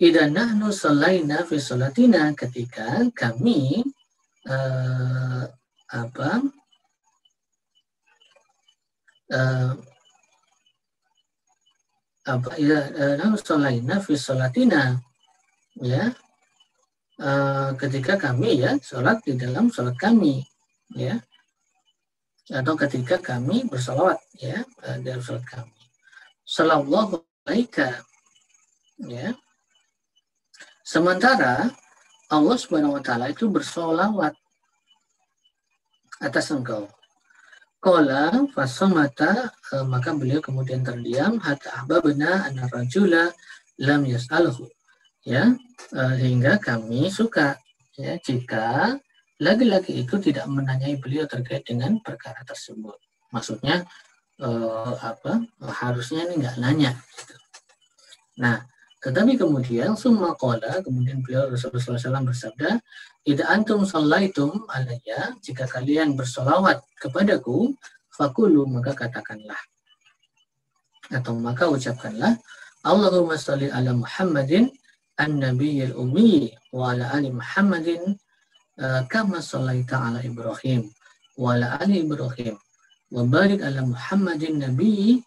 Ida nahnu salaina fi salatina? Ketika kami uh, apa? Uh, apa? Ya nahnu salaina fi salatina? Ya uh, ketika kami ya sholat di dalam sholat kami ya atau ketika kami bersolawat ya dalam sholat kami. Sallallahu alaika ya Sementara Allah Subhanahu wa taala itu bersolawat atas engkau. Kola fasomata eh, maka beliau kemudian terdiam hatta ahbabna anna rajula lam yas'alhu. Ya, eh, hingga kami suka ya jika laki-laki itu tidak menanyai beliau terkait dengan perkara tersebut. Maksudnya eh, apa? Harusnya ini nggak nanya. Gitu. Nah, tetapi kemudian summa qala, kemudian beliau Rasulullah SAW bersabda, Ida antum sallaitum alaiya, jika kalian bersolawat kepadaku, fakulu, maka katakanlah. Atau maka ucapkanlah, Allahumma salli ala Muhammadin, an-nabiyyil ummi, wa ala ali Muhammadin, uh, kama sallaita ala Ibrahim, wa ala ali Ibrahim, wa barik ala Muhammadin nabi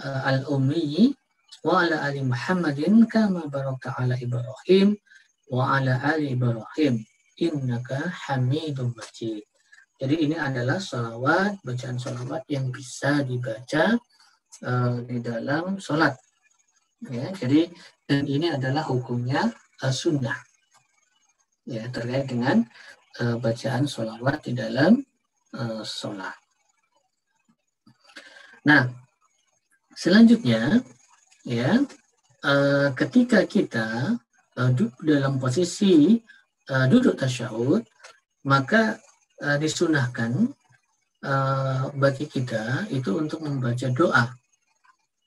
uh, al-ummi, wa ala ali Muhammadin kama barakta ala Ibrahim wa ala ali Ibrahim innaka hamidum majid. Jadi ini adalah salawat, bacaan salawat yang bisa dibaca uh, di dalam sholat. Ya, jadi dan ini adalah hukumnya uh, sunnah. Ya, terkait dengan uh, bacaan salawat di dalam uh, sholat. Nah, selanjutnya ya uh, ketika kita uh, duduk dalam posisi uh, duduk tasyahud maka uh, disunahkan uh, bagi kita itu untuk membaca doa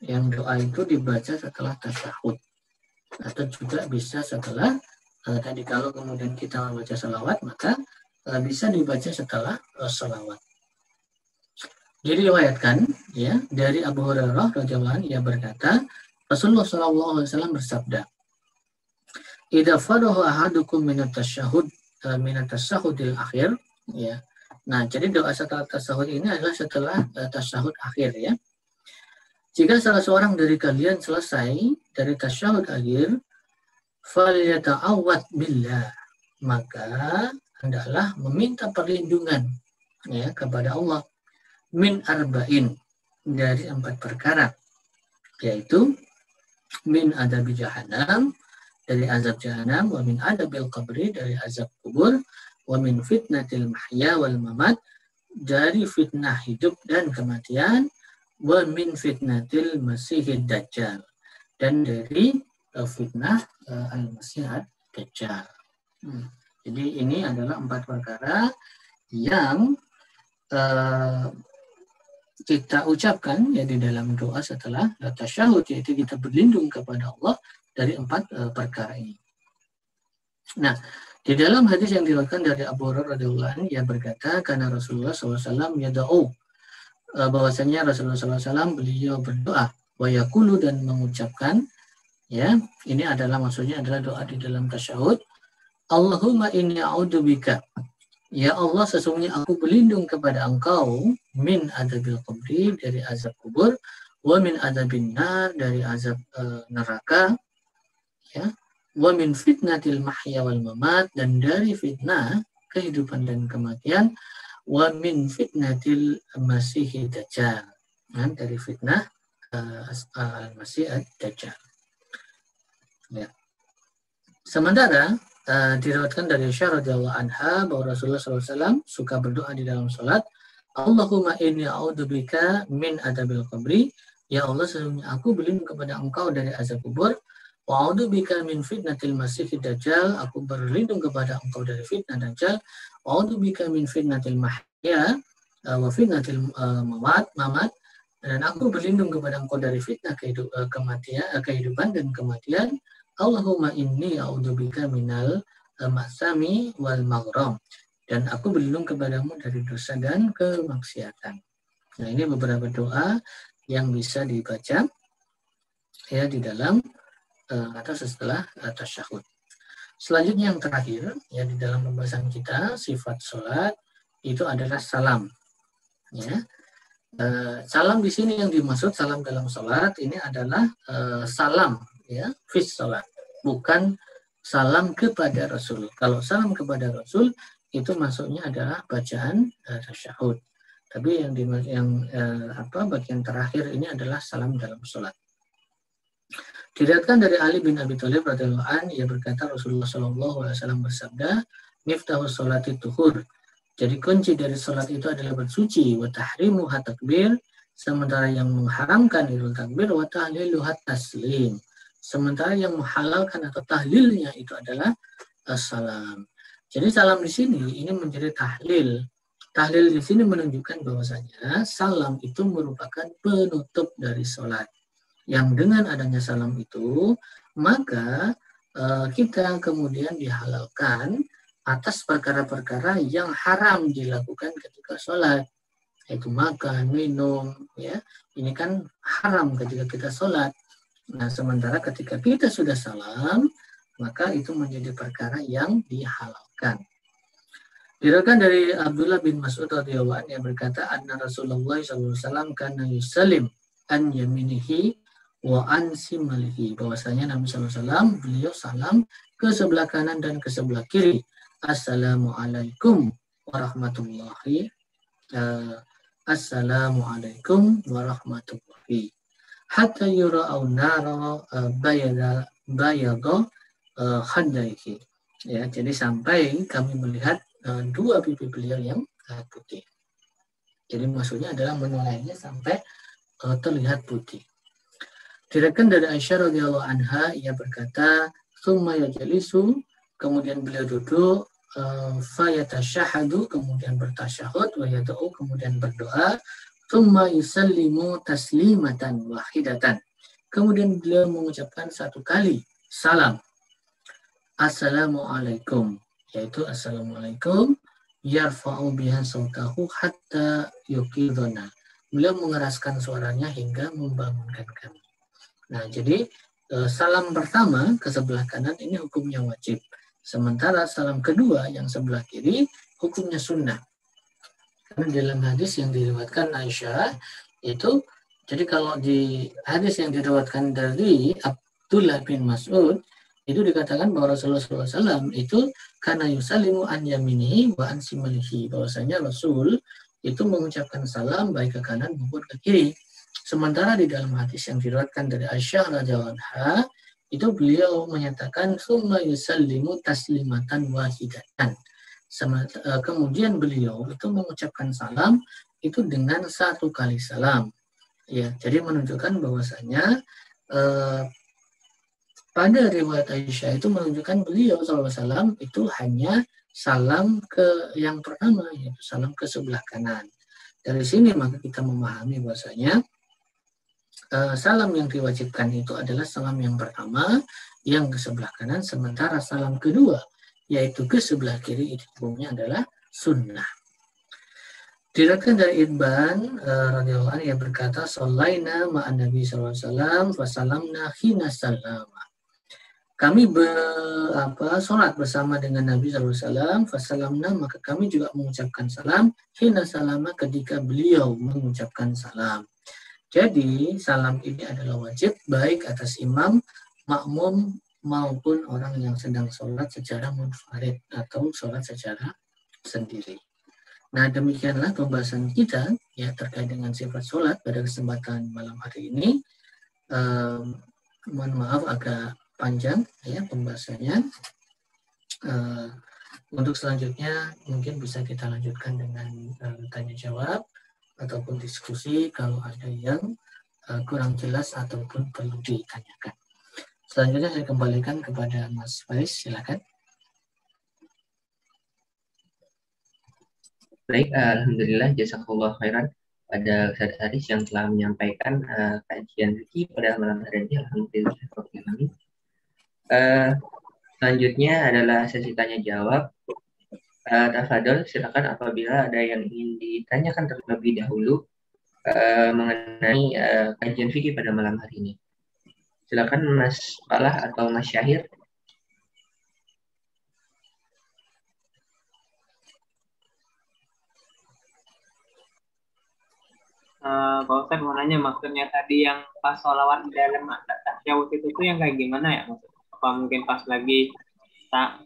yang doa itu dibaca setelah tasyahud atau juga bisa setelah uh, tadi kalau kemudian kita membaca salawat maka uh, bisa dibaca setelah uh, salawat diriwayatkan ya dari Abu Hurairah radhiyallahu ia berkata Rasulullah SAW bersabda Ida fadahu ahadukum minat tasyahud uh, minat tasyahudil akhir ya. Nah jadi doa setelah tasyahud ini adalah setelah uh, tasyahud akhir ya jika salah seorang dari kalian selesai dari tasyahud akhir falyata'awwad billah. Maka hendaklah meminta perlindungan ya kepada Allah. Min arba'in dari empat perkara. Yaitu min adab jahannam dari azab jahannam wa min adabil qabri dari azab kubur wa min fitnatil mahya wal mamat dari fitnah hidup dan kematian wa min fitnatil masihid dajjal dan dari uh, fitnah uh, al-masih dajjal hmm. jadi ini adalah empat perkara yang uh, kita ucapkan ya di dalam doa setelah tasyahud yaitu kita berlindung kepada Allah dari empat uh, perkara ini. Nah, di dalam hadis yang diriwayatkan dari Abu Hurairah radhiyallahu ia berkata karena Rasulullah SAW yada'u bahwasanya Rasulullah SAW beliau berdoa wa yakulu dan mengucapkan ya ini adalah maksudnya adalah doa di dalam tasyahud Allahumma inni a'udzubika Ya Allah, sesungguhnya aku berlindung kepada engkau min adabil kubri dari azab kubur, wa min adabin nar dari azab uh, neraka, ya, wa min fitnatil mahya wal mamat dan dari fitnah kehidupan dan kematian, wa min fitnatil masih dajjal. Nah, dari fitnah uh, al-masih dajjal. Ya. Sementara uh, diriwayatkan dari Aisyah radhiyallahu anha bahwa Rasulullah SAW suka berdoa di dalam sholat Allahumma inni a'udzubika min adabil qabri ya Allah sesungguhnya aku berlindung kepada engkau dari azab kubur wa a'udzubika min fitnatil masih dajjal aku berlindung kepada engkau dari fitnah dajjal wa a'udzubika min fitnatil mahya uh, wa fitnatil uh, mamat mamat dan aku berlindung kepada engkau dari fitnah kehidupan, kematian, kehidupan dan kematian. Allahumma inni a'udzubika minal masami wal maghram. Dan aku berlindung kepadamu dari dosa dan kemaksiatan. Nah, ini beberapa doa yang bisa dibaca ya di dalam atau setelah uh, tasyahud. Selanjutnya yang terakhir ya di dalam pembahasan kita sifat sholat itu adalah salam. Ya, uh, salam di sini yang dimaksud salam dalam sholat ini adalah uh, salam ya fis sholat bukan salam kepada Rasul. Kalau salam kepada Rasul itu maksudnya adalah bacaan tasyahud. Tapi yang di yang uh, apa bagian terakhir ini adalah salam dalam sholat. Diriatkan dari Ali bin Abi Thalib radhiyallahu an ia berkata Rasulullah Shallallahu alaihi wasallam bersabda, "Miftahus salati tuhur." Jadi kunci dari salat itu adalah bersuci wa tahrimu takbir sementara yang mengharamkan itu takbir wa tahlilu taslim. Sementara yang menghalalkan atau tahlilnya itu adalah assalam. Jadi salam di sini ini menjadi tahlil. Tahlil di sini menunjukkan bahwasanya salam itu merupakan penutup dari sholat yang dengan adanya salam itu maka uh, kita kemudian dihalalkan atas perkara-perkara yang haram dilakukan ketika sholat yaitu makan, minum, ya ini kan haram ketika kita sholat. Nah sementara ketika kita sudah salam maka itu menjadi perkara yang dihalalkan. Diriwayatkan dari Abdullah bin Mas'ud radhiyallahu anhu yang berkata, "Anna Rasulullah SAW kana yusallim an yaminihi wa ansimalihi bahwasanya Nabi SAW beliau salam ke sebelah kanan dan ke sebelah kiri. Assalamualaikum warahmatullahi uh, Assalamualaikum warahmatullahi. Hatta yura'au nara uh, bayada bayada uh, khaddaihi ya jadi sampai kami melihat uh, dua pipi beliau yang uh, putih. Jadi maksudnya adalah menulainya sampai uh, terlihat putih Diriwayatkan dari Aisyah radhiyallahu anha ia berkata, "Tsumma yajlisu" kemudian beliau duduk uh, fayatasyahudu kemudian bertasyahud wa yad'u kemudian berdoa thumma yusallimu taslimatan wahidatan. Kemudian beliau mengucapkan satu kali salam. Assalamualaikum yaitu assalamualaikum yarfa'u biha sautahu hatta yuqiduna beliau mengeraskan suaranya hingga membangunkan kami Nah, jadi eh, salam pertama ke sebelah kanan ini hukumnya wajib. Sementara salam kedua yang sebelah kiri hukumnya sunnah. Karena dalam hadis yang diriwatkan Aisyah itu jadi kalau di hadis yang diriwatkan dari Abdullah bin Mas'ud itu dikatakan bahwa Rasulullah SAW itu karena yusalimu an yamini wa an simalihi bahwasanya Rasul itu mengucapkan salam baik ke kanan maupun ke kiri. Sementara di dalam hadis yang diriwayatkan dari Aisyah radhiyallahu itu beliau menyatakan summa yusallimu taslimatan wahidatan. Eh, kemudian beliau itu mengucapkan salam itu dengan satu kali salam. Ya, jadi menunjukkan bahwasanya eh, pada riwayat Aisyah itu menunjukkan beliau SAW itu hanya salam ke yang pertama yaitu salam ke sebelah kanan. Dari sini maka kita memahami bahwasanya uh, salam yang diwajibkan itu adalah salam yang pertama yang ke sebelah kanan, sementara salam kedua yaitu ke sebelah kiri itu hukumnya adalah sunnah. Diriwayatkan dari Ibn uh, radhiyallahu anhu yang berkata, "Shallaina ma'an Nabi sallallahu alaihi wasallam fasalamna hina salama." Kami ber, apa, bersama dengan Nabi SAW, fasalamna, maka kami juga mengucapkan salam, hina salama ketika beliau mengucapkan salam. Jadi salam ini adalah wajib baik atas imam, makmum maupun orang yang sedang sholat secara munfarid atau sholat secara sendiri. Nah demikianlah pembahasan kita ya terkait dengan sifat sholat pada kesempatan malam hari ini. Um, mohon maaf agak panjang ya pembahasannya. Uh, untuk selanjutnya mungkin bisa kita lanjutkan dengan uh, tanya jawab ataupun diskusi kalau ada yang uh, kurang jelas ataupun perlu ditanyakan. Selanjutnya saya kembalikan kepada Mas Faiz, silakan. Baik, Alhamdulillah, jazakallah khairan pada hadis yang telah menyampaikan uh, kajian fikih pada malam hari ini alhamdulillah uh, selanjutnya adalah sesi tanya jawab uh, Tafadol silakan apabila ada yang ingin ditanyakan terlebih dahulu uh, mengenai uh, kajian fikih pada malam hari ini silakan Mas Palah atau Mas Syahir uh, Ustadz mau nanya maksudnya tadi yang pas sholawat di dalam tasyahud itu tuh yang kayak gimana ya? Apa mungkin pas lagi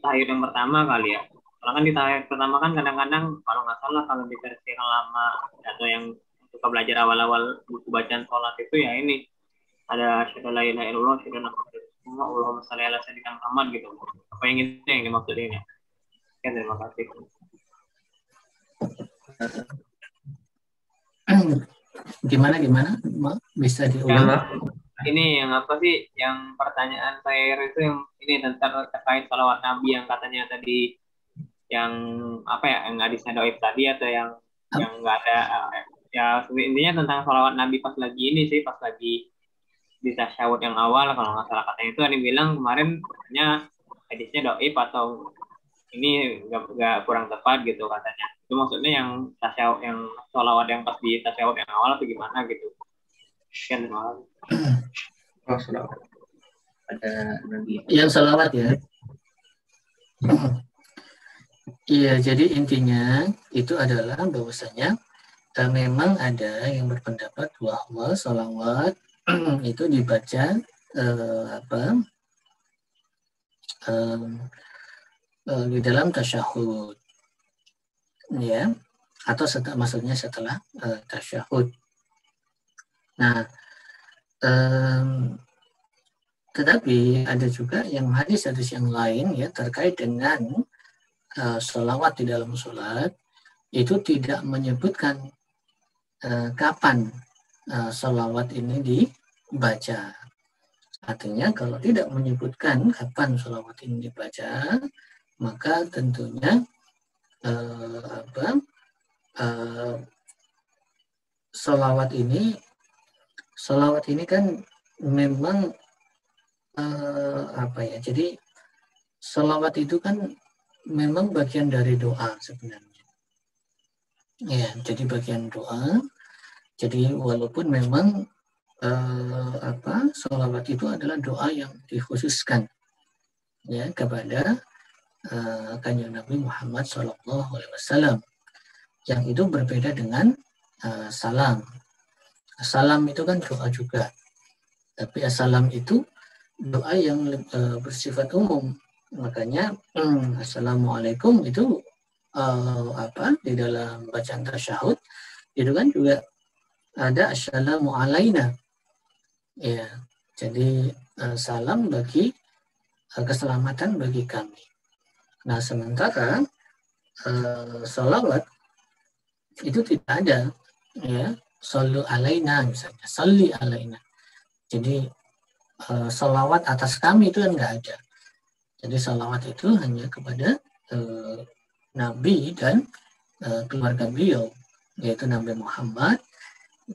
tahir yang pertama kali ya? Kalau kan di tahir pertama kan kadang-kadang kalau nggak salah kalau di versi yang lama atau yang suka belajar awal-awal buku bacaan sholat itu ya ini ada syaitan lain ilaha illallah syaitan semua Allahumma sholli ala sayyidina Muhammad gitu. Apa yang itu yang dimaksud ini? Ya, terima kasih. Gimana gimana? Bisa diulang? ini yang apa sih? Yang pertanyaan saya itu yang ini tentang terkait salawat Nabi yang katanya tadi yang apa ya yang hadisnya doib tadi atau yang oh. yang enggak ada ya intinya tentang salawat Nabi pas lagi ini sih pas lagi di tasyahud yang awal kalau nggak salah katanya. Itu ada bilang kemarin katanya hadisnya doib atau ini nggak kurang tepat gitu katanya. Itu maksudnya yang tasyahud yang sholawat yang pas di tasyahud yang awal atau gimana gitu. Sekian oh sholawat. Ada nabi. Yang sholawat ya iya jadi intinya itu adalah bahwasanya eh, memang ada yang berpendapat bahwa sholawat itu dibaca uh, apa uh, uh, di dalam tasyahud ya atau setelah maksudnya setelah uh, tasyahud. Nah, um, tetapi ada juga yang hadis-hadis yang lain ya terkait dengan uh, sholawat di dalam sholat itu tidak menyebutkan uh, kapan uh, sholawat ini dibaca. Artinya kalau tidak menyebutkan kapan sholawat ini dibaca, maka tentunya uh, apa uh, solawat ini solawat ini kan memang uh, apa ya jadi solawat itu kan memang bagian dari doa sebenarnya ya jadi bagian doa jadi walaupun memang uh, apa solawat itu adalah doa yang dikhususkan ya kepada uh, kanjeng Nabi Muhammad Shallallahu Alaihi Wasallam yang itu berbeda dengan uh, salam. Salam itu kan doa juga, tapi salam itu doa yang uh, bersifat umum. Makanya um, assalamualaikum itu uh, apa di dalam bacaan tasyahud itu kan juga ada assalamu alaina. Ya, jadi uh, salam bagi uh, keselamatan bagi kami. Nah, sementara uh, salawat itu tidak ada ya solu alaina misalnya soli alaina jadi uh, salawat atas kami itu kan nggak ada jadi salawat itu hanya kepada uh, Nabi dan uh, keluarga beliau yaitu Nabi Muhammad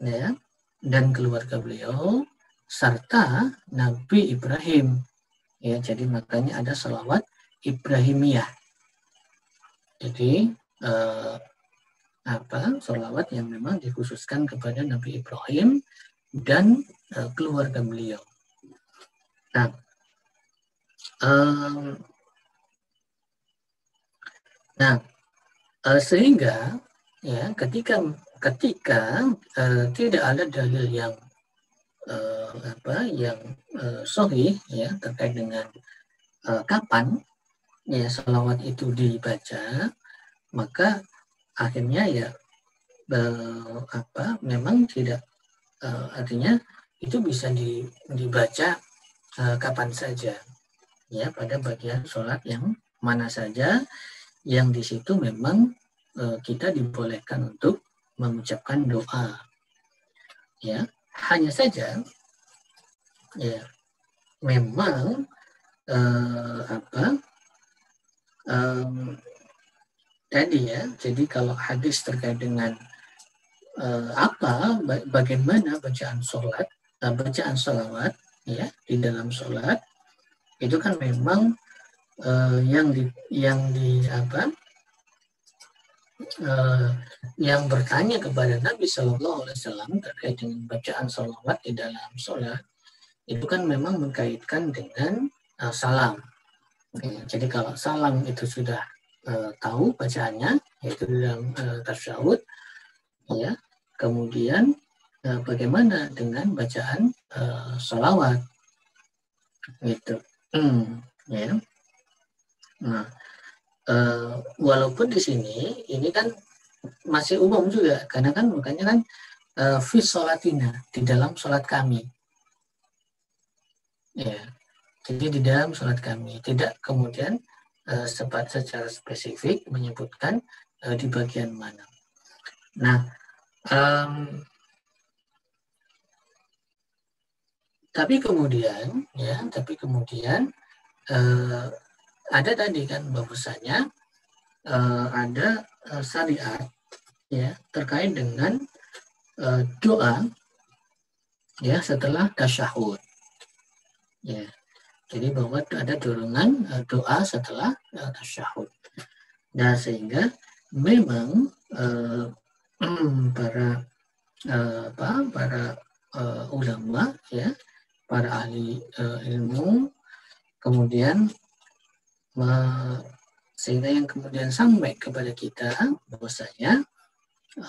ya dan keluarga beliau serta Nabi Ibrahim ya jadi makanya ada salawat Ibrahimiyah. Jadi eh, apa sholawat yang memang dikhususkan kepada Nabi Ibrahim dan eh, keluarga beliau. Nah, eh, nah eh, sehingga ya ketika ketika eh, tidak ada dalil yang eh, apa yang eh, sohih ya terkait dengan eh, kapan ya salawat itu dibaca maka akhirnya ya eh, apa memang tidak eh, artinya itu bisa di, dibaca eh, kapan saja ya pada bagian sholat yang mana saja yang di situ memang eh, kita dibolehkan untuk mengucapkan doa. Ya hanya saja ya memang eh, apa um, tadi ya, jadi kalau hadis terkait dengan uh, apa bagaimana bacaan sholat uh, bacaan sholawat ya di dalam sholat itu kan memang uh, yang di yang di apa uh, yang bertanya kepada Nabi Shallallahu Alaihi Wasallam terkait dengan bacaan sholawat di dalam sholat itu kan memang mengkaitkan dengan uh, salam. Ya, jadi kalau salam itu sudah uh, tahu bacaannya yaitu dalam uh, tasyahud, ya kemudian uh, bagaimana dengan bacaan uh, sholawat gitu, hmm, ya. Nah, uh, walaupun di sini ini kan masih umum juga karena kan makanya kan uh, fi sholatina di dalam sholat kami. Ya jadi di dalam sholat kami. Tidak kemudian uh, sepat secara spesifik menyebutkan uh, di bagian mana. Nah um, tapi kemudian ya tapi kemudian uh, ada tadi kan bahwasanya uh, ada uh, syariat ya terkait dengan uh, doa ya setelah tasyahud Ya. Jadi bahwa ada dorongan uh, doa setelah uh, tasyahud. Nah sehingga memang uh, para uh, apa para uh, ulama ya para ahli uh, ilmu kemudian sehingga yang kemudian sampai kepada kita bahwasanya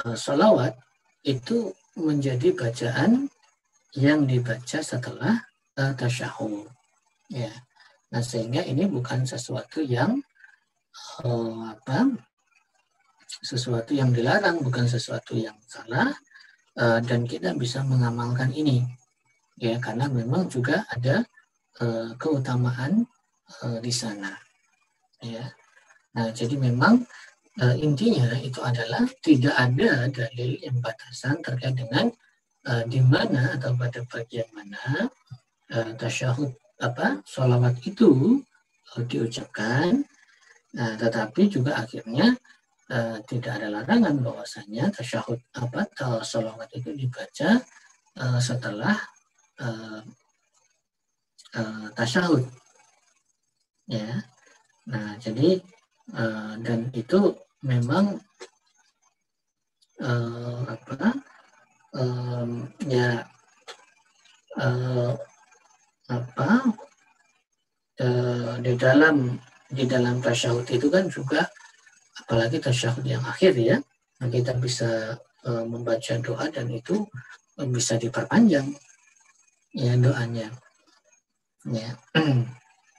uh, salawat itu menjadi bacaan yang dibaca setelah uh, tasyahud. Ya. Nah, sehingga ini bukan sesuatu yang uh, apa? sesuatu yang dilarang, bukan sesuatu yang salah uh, dan kita bisa mengamalkan ini. Ya, karena memang juga ada uh, keutamaan uh, di sana. Ya. Nah, jadi memang uh, intinya itu adalah tidak ada dalil yang batasan terkait dengan uh, di mana atau pada bagian mana uh, tasyahud apa sholawat itu uh, diucapkan uh, tetapi juga akhirnya uh, tidak ada larangan bahwasanya tasyahud apa sholawat itu dibaca setelah uh, uh, tasyahud ya. Nah jadi uh, dan itu memang uh, apa um, ya uh, apa uh, di dalam di dalam tasyahud itu kan juga apalagi tasyahud yang akhir ya kita bisa membaca doa dan itu bisa diperpanjang ya doanya ya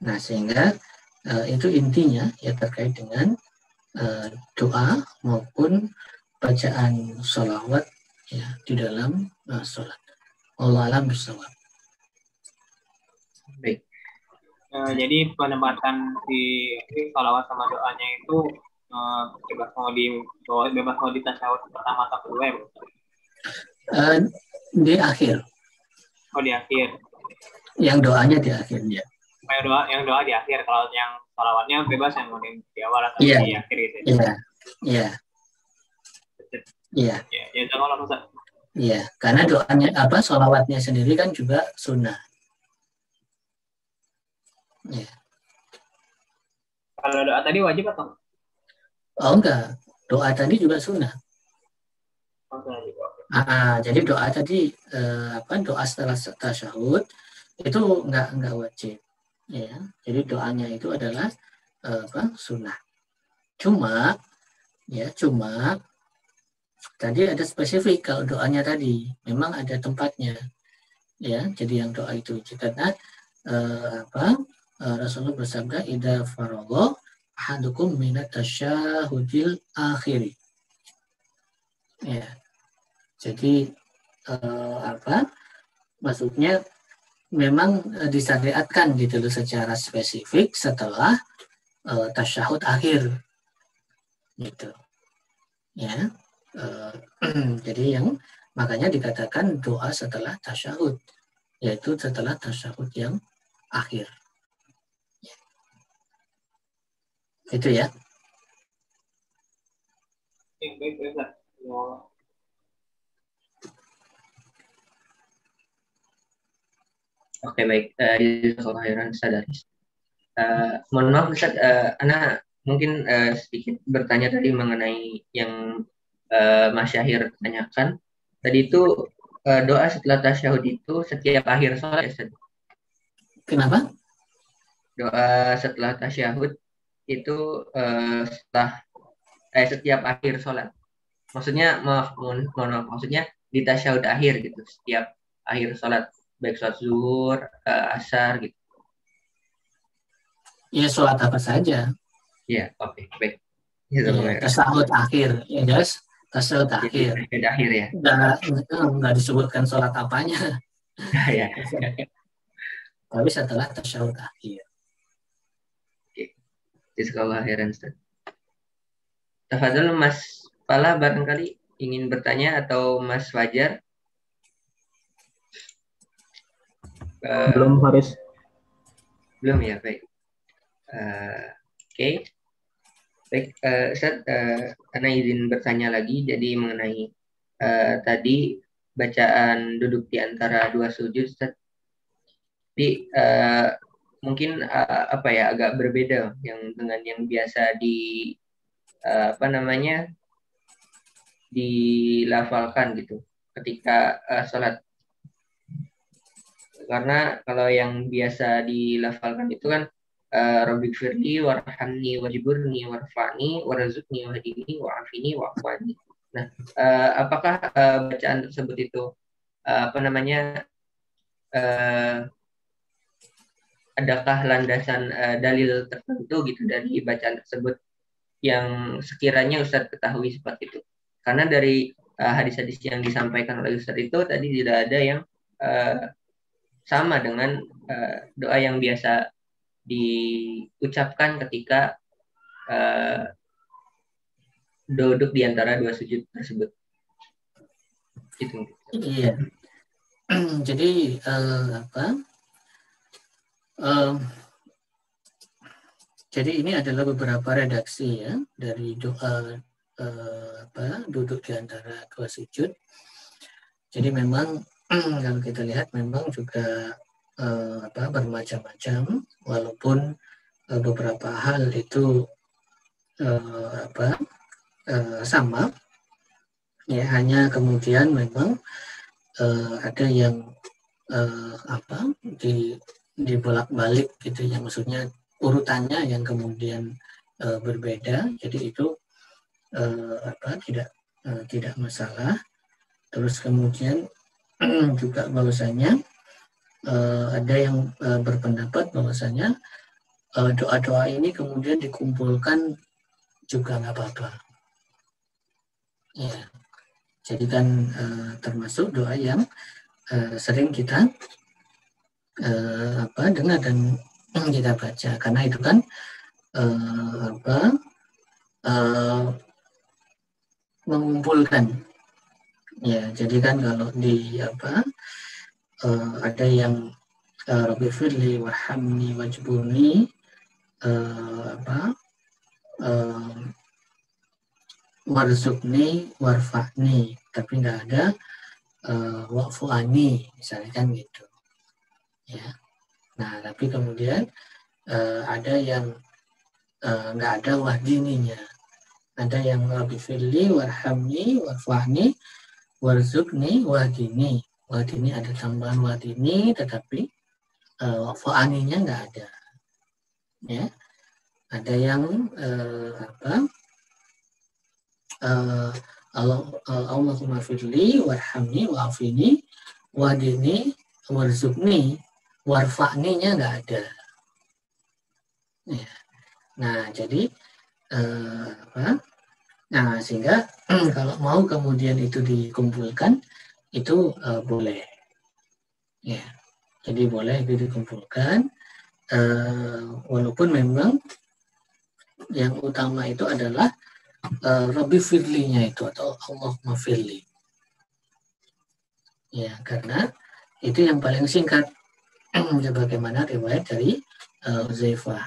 nah sehingga uh, itu intinya ya terkait dengan uh, doa maupun bacaan sholawat ya di dalam uh, sholat Allah alam bisawab Baik. Uh, jadi penempatan di salawat sama doanya itu uh, bebas mau di bebas mau di tasawuf pertama atau kedua ya? Uh, di akhir. Oh di akhir. Yang doanya di akhirnya. Yang doa yang doa di akhir. Kalau yang salawatnya bebas yang mau di awal atau yeah. di akhir gitu. Ya? Iya. Iya. Iya. Iya. Ya, ya jangan Iya, karena doanya apa salawatnya sendiri kan juga sunnah. Ya. Kalau doa tadi wajib atau? Oh enggak, doa tadi juga sunnah. Oh, ah, jadi doa tadi eh, apa doa setelah tasyahud itu enggak enggak wajib, ya. Jadi doanya itu adalah eh, apa sunnah. Cuma ya cuma tadi ada spesifik kalau doanya tadi memang ada tempatnya ya jadi yang doa itu karena eh, apa uh, Rasulullah bersabda ida faragha ahadukum minat tasyahudil akhiri. Ya. Jadi uh, apa? Maksudnya memang uh, disyariatkan gitu loh secara spesifik setelah uh, tasyahud akhir. Gitu. Ya. Uh, jadi yang makanya dikatakan doa setelah tasyahud yaitu setelah tasyahud yang akhir. Itu ya. Oke baik, uh, khairan sadaris. Uh, mohon maaf Ustaz, uh, Ana mungkin uh, sedikit bertanya tadi mengenai yang uh, Mas Syahir tanyakan. Tadi itu uh, doa setelah tasyahud itu setiap akhir sholat ya Ustaz? Kenapa? Doa setelah tasyahud itu uh, setelah eh, setiap akhir sholat. Maksudnya maaf mohon, mohon maaf maksudnya di tasyahud akhir gitu setiap akhir sholat baik sholat zuhur, uh, asar gitu. Ya sholat apa saja. Ya oke okay, baik. Ya, tasawuf akhir, ya guys. Tasawuf akhir. Tasawuf akhir ya. Nggak, nggak disebutkan sholat apanya. ya. Tapi setelah tasawuf akhir. Jazakallah khairan Ustaz. Tafadhol Mas Pala barangkali ingin bertanya atau Mas Fajar? Uh, belum Faris. Belum ya, baik. Uh, Oke. Okay. Baik, uh, Ustaz, uh, karena izin bertanya lagi, jadi mengenai uh, tadi bacaan duduk di antara dua sujud, Ustaz. Tapi uh, mungkin uh, apa ya agak berbeda yang dengan yang biasa di uh, apa namanya dilafalkan gitu ketika uh, sholat karena kalau yang biasa dilafalkan itu kan uh, Rabbi firli warhamni wajiburni warfani warazukni wahdini wa'afini wa'afani nah uh, apakah uh, bacaan tersebut itu uh, apa namanya adakah landasan dalil tertentu gitu dari bacaan tersebut yang sekiranya Ustadz ketahui seperti itu. Karena dari hadis-hadis yang disampaikan oleh Ustadz itu tadi tidak ada yang sama dengan uh, doa yang biasa diucapkan ketika uh, duduk di antara dua sujud tersebut. Gitu. Iya. Jadi uh, apa? Um, jadi ini adalah beberapa redaksi ya dari doa uh, apa duduk di antara dua sujud. Jadi memang kalau kita lihat memang juga uh, apa bermacam-macam walaupun uh, beberapa hal itu uh, apa uh, sama. Ya hanya kemudian memang uh, ada yang uh, apa di dibolak-balik gitu ya. Maksudnya urutannya yang kemudian e, berbeda. Jadi itu e, apa tidak e, tidak masalah. Terus kemudian juga bahwasanya e, ada yang e, berpendapat bahwasanya doa-doa ini kemudian dikumpulkan juga nggak apa-apa. Ya. Jadi kan e, termasuk doa yang e, sering kita uh, apa dengar dan kita baca. Karena itu kan uh, apa uh, mengumpulkan ya jadi kan kalau di apa uh, ada yang uh, Rabbi Firli warhamni wajbuni uh, apa uh, warzukni warfa'ni. Tapi nggak ada uh, wa'fu'ani misalnya kan gitu. Ya. Nah tapi kemudian uh, ada yang uh, nggak ada wahdininya ada yang lebih fili warhamni warfahni warzukni wahdini wahdini ada tambahan wahdini tetapi uh, wafu'aninya nggak ada ya ada yang uh, apa uh, Allah Allahumma firli warhamni wa'afini wahdini warzukni warfa'ninya nggak ada. Ya. Nah, jadi eh, apa? Nah, sehingga kalau mau kemudian itu dikumpulkan itu eh, boleh. Ya. Jadi boleh itu dikumpulkan eh, walaupun memang yang utama itu adalah eh, Rabbi firlinya itu atau Allah mafirli. Ya, karena itu yang paling singkat bagaimana riwayat dari uh, Uzaifah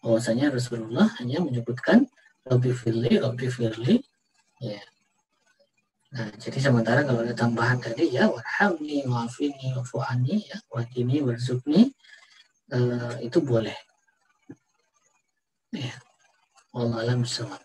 bahwasanya Rasulullah hanya menyebutkan Rabbi Firli, Rabbi Firli ya. Nah, jadi sementara kalau ada tambahan tadi ya warhamni, wafini, wafu'ani, ya, wadini, warzukni, uh, itu boleh. Ya. Allah alam semua.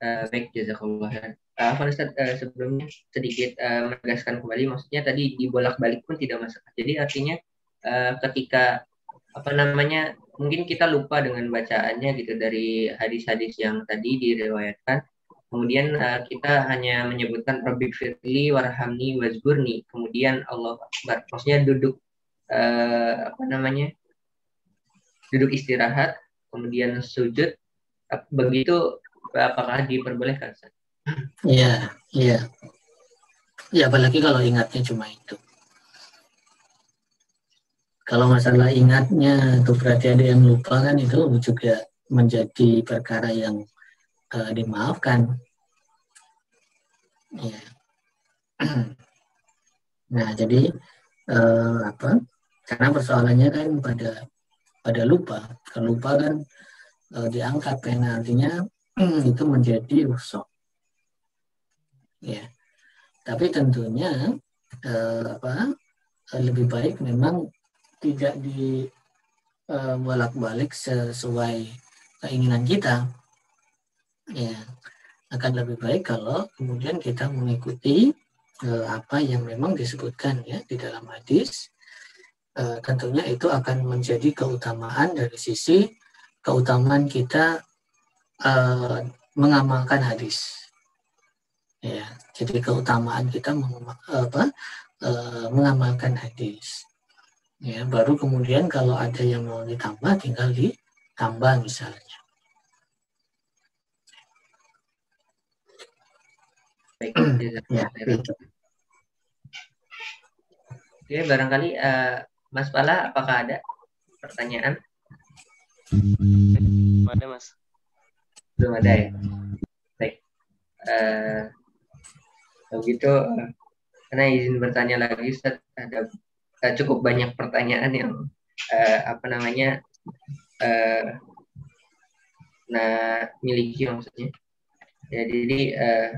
Uh, baik, jazakallah. Uh, Ustaz, uh, sebelumnya sedikit uh, menegaskan kembali, maksudnya tadi dibolak-balik pun tidak masalah. Jadi artinya uh, ketika apa namanya mungkin kita lupa dengan bacaannya gitu dari hadis-hadis yang tadi diriwayatkan. Kemudian uh, kita hanya menyebutkan Rabbi Firli warhamni wazburni. Kemudian Allah Akbar. Maksudnya duduk uh, apa namanya? Duduk istirahat, kemudian sujud. Begitu apakah diperbolehkan? Iya, iya. Ya apalagi kalau ingatnya cuma itu. Kalau masalah ingatnya itu berarti ada yang lupa kan itu juga menjadi perkara yang uh, dimaafkan. Ya. Nah, jadi uh, apa? Karena persoalannya kan pada pada lupa. Kalau lupa kan uh, diangkat penaltinya itu menjadi usok. Ya. Tapi tentunya uh, apa? lebih baik memang tidak di uh, bolak-balik sesuai keinginan kita. Ya akan lebih baik kalau kemudian kita mengikuti uh, apa yang memang disebutkan ya di dalam hadis. Uh, tentunya itu akan menjadi keutamaan dari sisi keutamaan kita uh, mengamalkan hadis. Ya jadi keutamaan kita mengamalkan hadis ya baru kemudian kalau ada yang mau ditambah tinggal ditambah misalnya ya, Oke, barangkali uh, Mas Pala, apakah ada pertanyaan? Belum ada, Mas. Belum ada ya? Baik. Uh, begitu, uh, karena izin bertanya lagi, Ustaz, ada uh, cukup banyak pertanyaan yang uh, apa namanya uh, nah miliki maksudnya. Ya jadi uh,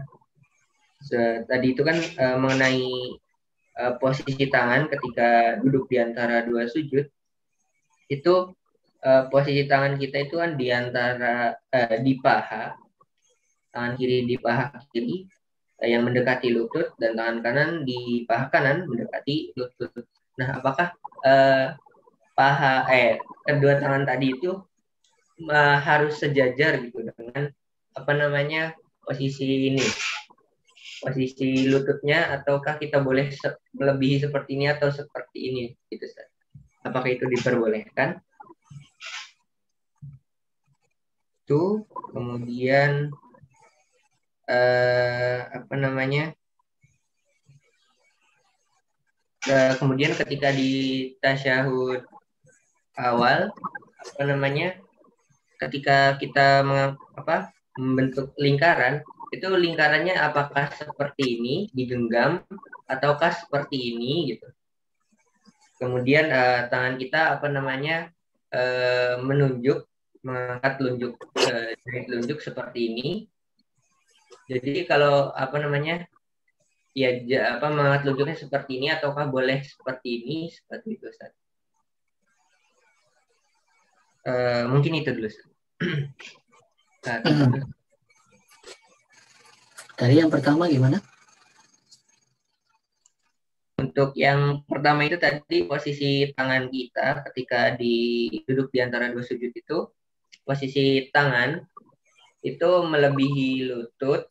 tadi itu kan uh, mengenai uh, posisi tangan ketika duduk di antara dua sujud itu uh, posisi tangan kita itu kan di antara uh, di paha tangan kiri di paha kiri yang mendekati lutut dan tangan kanan di paha kanan mendekati lutut Nah, apakah uh, paha eh kedua tangan tadi itu uh, harus sejajar gitu dengan apa namanya posisi ini posisi lututnya ataukah kita boleh se melebihi seperti ini atau seperti ini gitu Ustaz. Apakah itu diperbolehkan? Itu kemudian uh, apa namanya? Nah, kemudian ketika di tasyahud awal apa namanya ketika kita meng, apa membentuk lingkaran itu lingkarannya apakah seperti ini digenggam ataukah seperti ini gitu. Kemudian uh, tangan kita apa namanya uh, menunjuk mengangkat telunjuk uh, telunjuk seperti ini. Jadi kalau apa namanya ya apa telunjuknya seperti ini ataukah boleh seperti ini seperti itu Ustaz. Uh, mungkin itu dulu Ustaz. nah, Dari yang pertama gimana? Untuk yang pertama itu tadi posisi tangan kita ketika di duduk di antara dua sujud itu posisi tangan itu melebihi lutut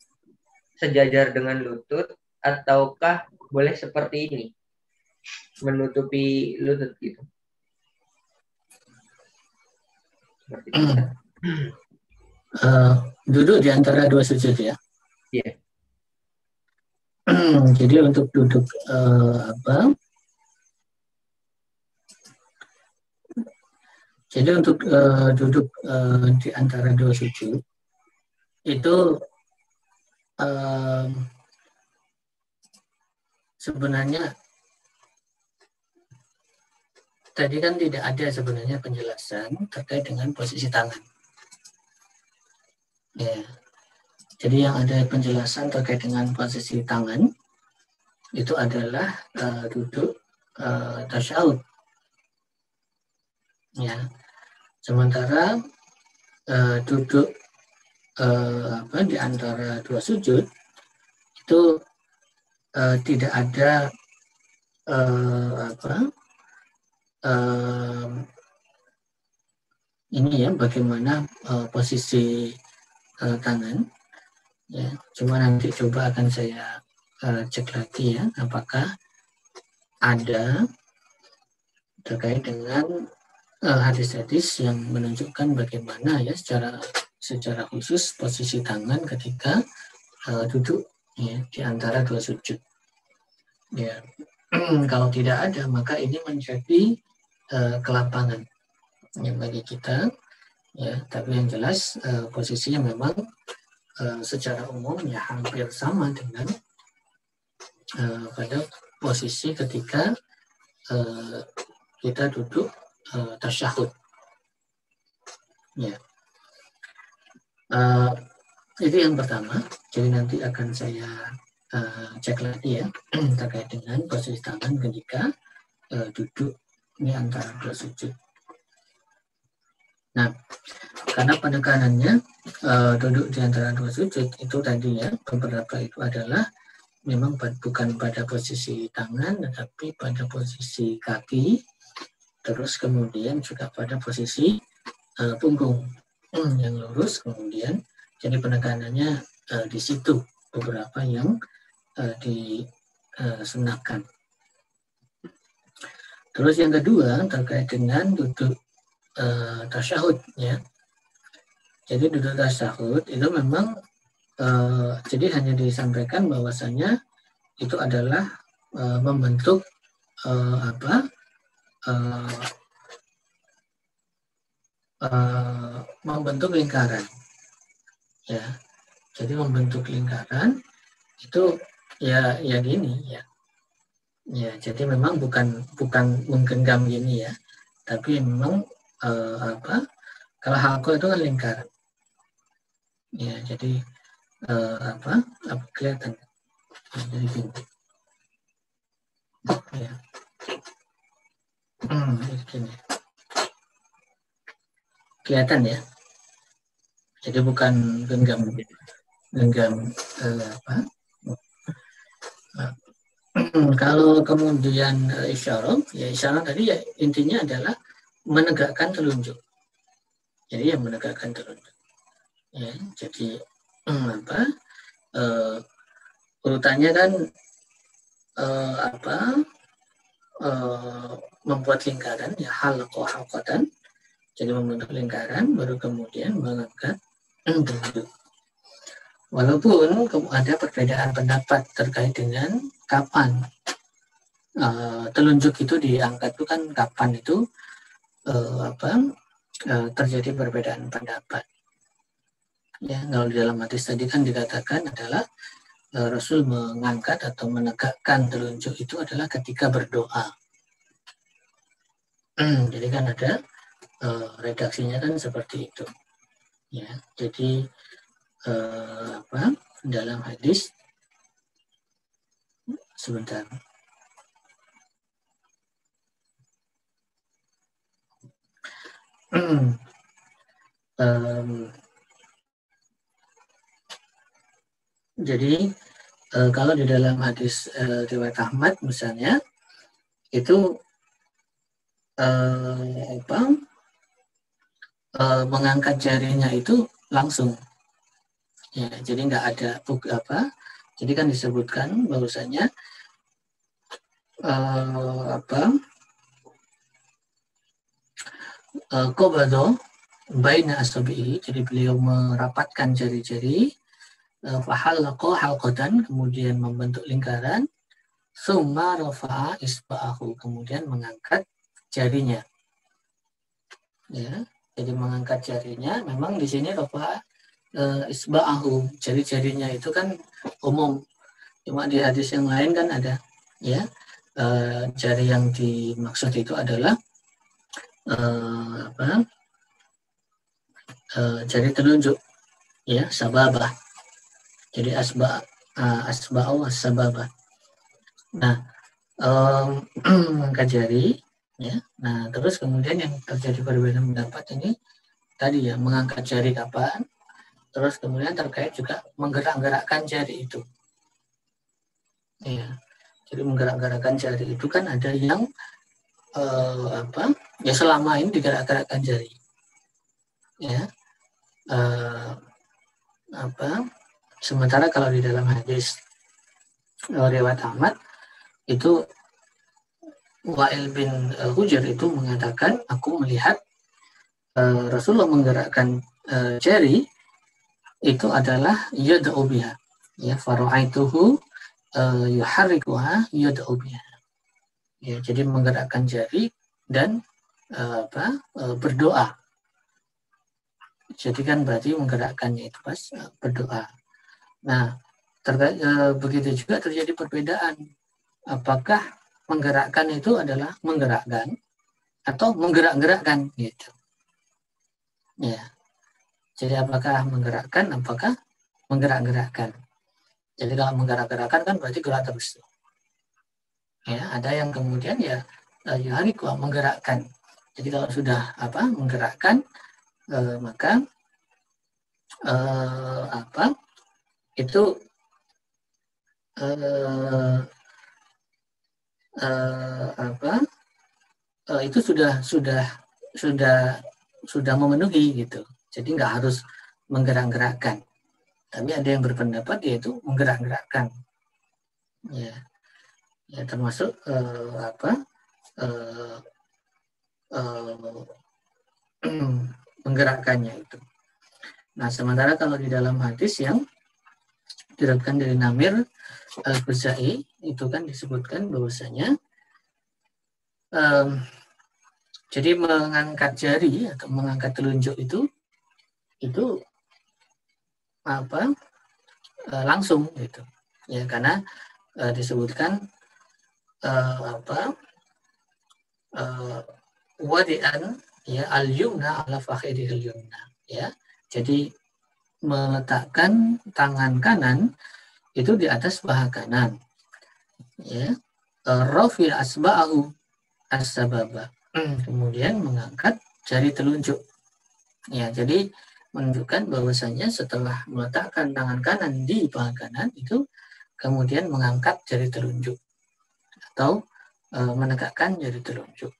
sejajar dengan lutut ataukah boleh seperti ini? Menutupi lutut gitu. Uh, duduk di antara dua sujud ya? Iya. Yeah. jadi untuk duduk uh, apa? Jadi untuk uh, duduk uh, di antara dua sujud itu uh, sebenarnya tadi kan tidak ada sebenarnya penjelasan terkait dengan posisi tangan. Ya. Jadi yang ada penjelasan terkait dengan posisi tangan itu adalah uh, duduk uh, tasyahud. Ya. Sementara uh, duduk uh, apa di antara dua sujud itu uh, tidak ada uh, apa? Uh, ini ya bagaimana uh, posisi uh, tangan. Ya cuma nanti coba akan saya uh, cek lagi ya apakah ada terkait dengan uh, hadis-hadis yang menunjukkan bagaimana ya secara secara khusus posisi tangan ketika uh, duduk ya di antara dua sujud ya kalau tidak ada maka ini menjadi uh, kelapangan yang bagi kita ya tapi yang jelas uh, posisinya memang Eh, secara umum ya hampir sama dengan uh, pada posisi ketika uh, kita duduk uh, tasyahud. Ya. Uh, itu yang pertama. Jadi nanti akan saya uh, cek lagi ya terkait dengan posisi tangan ketika uh, duduk ini antara dua sujud. Nah, karena penekanannya uh, duduk di antara dua sujud itu tadi ya beberapa itu adalah memang bukan pada posisi tangan tetapi pada posisi kaki terus kemudian juga pada posisi uh, punggung yang lurus kemudian jadi penekanannya uh, di situ beberapa yang uh, disunahkan. Terus yang kedua terkait dengan duduk uh, tasyahud ya. Jadi duduk tasyahud itu memang uh, jadi hanya disampaikan bahwasanya itu adalah uh, membentuk uh, apa uh, uh, membentuk lingkaran ya. Jadi membentuk lingkaran itu ya ya gini ya. Ya jadi memang bukan bukan menggenggam gini ya. Tapi memang uh, apa kalau halko itu kan lingkaran. Ya jadi uh, apa, apa kelihatan. Jadi gini ya. Hmm, kelihatan ya jadi bukan genggam genggam uh, apa kalau kemudian uh, isyarat ya isyarat tadi ya intinya adalah menegakkan telunjuk. Jadi yang menegakkan telunjuk. Ya, jadi hmm, apa? Uh, urutannya kan uh, apa? Membuat lingkaran ya hal halqatan. Jadi membentuk lingkaran baru kemudian mengangkat Walaupun ada perbedaan pendapat terkait dengan kapan uh, telunjuk itu diangkat itu kan kapan itu uh, apa uh, terjadi perbedaan pendapat. Ya, kalau di dalam hadis tadi kan dikatakan adalah uh, Rasul mengangkat atau menegakkan telunjuk itu adalah ketika berdoa. Hmm, jadi kan ada uh, redaksinya kan seperti itu. Ya, jadi uh, apa? Dalam hadis. Sebentar. Um, jadi uh, kalau di dalam hadis uh, riwayat Ahmad misalnya itu uh, apa uh, mengangkat jarinya itu langsung. Ya jadi nggak ada apa. Jadi kan disebutkan bahwasanya uh, apa Kobado eh, baina asabihi jadi beliau merapatkan jari-jari fahallaqo halqatan kemudian membentuk lingkaran summa rafa'a isba'ahu kemudian mengangkat jarinya. Ya jadi mengangkat jarinya memang di sini rafa'a uh, isba'ahu. Jari-jarinya itu kan umum. Cuma di hadis yang lain kan ada ya. Uh, jari yang dimaksud itu adalah uh, apa? Uh, jari telunjuk ya sababah. Jadi asba uh, asba'u sababa. Nah, um, mengangkat jari ya. Nah, terus kemudian yang terjadi perbedaan pendapat ini tadi ya mengangkat jari kapan? Terus kemudian terkait juga menggerak-gerakkan jari itu. Ya. Jadi menggerak-gerakkan jari itu kan ada yang uh, apa? Ya selama ini digerak-gerakkan jari. Ya. Uh, apa? Sementara kalau di dalam hadis uh, riwayat Ahmad itu Wa'il bin Hujar itu mengatakan aku melihat uh, Rasulullah menggerakkan uh, jari itu adalah yad'u biha. Ya fara'aituhu uh, yuharrikuha yad'u ya jadi menggerakkan jari dan uh, apa uh, berdoa. Jadi kan berarti menggerakkannya itu pas uh, berdoa. Nah, terkait e, begitu juga terjadi perbedaan. Apakah menggerakkan itu adalah menggerakkan atau menggerak-gerakkan gitu. Ya. Jadi apakah menggerakkan, apakah menggerak-gerakkan. Jadi kalau menggerak-gerakkan kan berarti gerak terus. Ya, ada yang kemudian ya ya hari menggerakkan. Jadi kalau sudah apa menggerakkan eh, maka eh, apa itu uh, uh, apa uh, itu sudah sudah sudah sudah memenuhi gitu. Jadi nggak harus menggerak-gerakkan. Tapi ada yang berpendapat yaitu menggerak-gerakkan. Ya. Ya termasuk uh, apa uh, uh, menggerakkannya itu. Nah sementara kalau di dalam hadis yang diriwayatkan dari Namir al-Buzai itu kan disebutkan bahwasanya um, jadi mengangkat jari atau mengangkat telunjuk itu itu apa uh, langsung gitu. Ya karena uh, disebutkan uh, apa uh, wadian ya al yumna ala fakhidil yumna. Ya jadi meletakkan tangan kanan itu di atas paha kanan. Ya. Rafi asba'ahu as-sababa. Hmm, kemudian mengangkat jari telunjuk. Ya, jadi menunjukkan bahwasanya setelah meletakkan tangan kanan di paha kanan itu kemudian mengangkat jari telunjuk atau e, menegakkan jari telunjuk.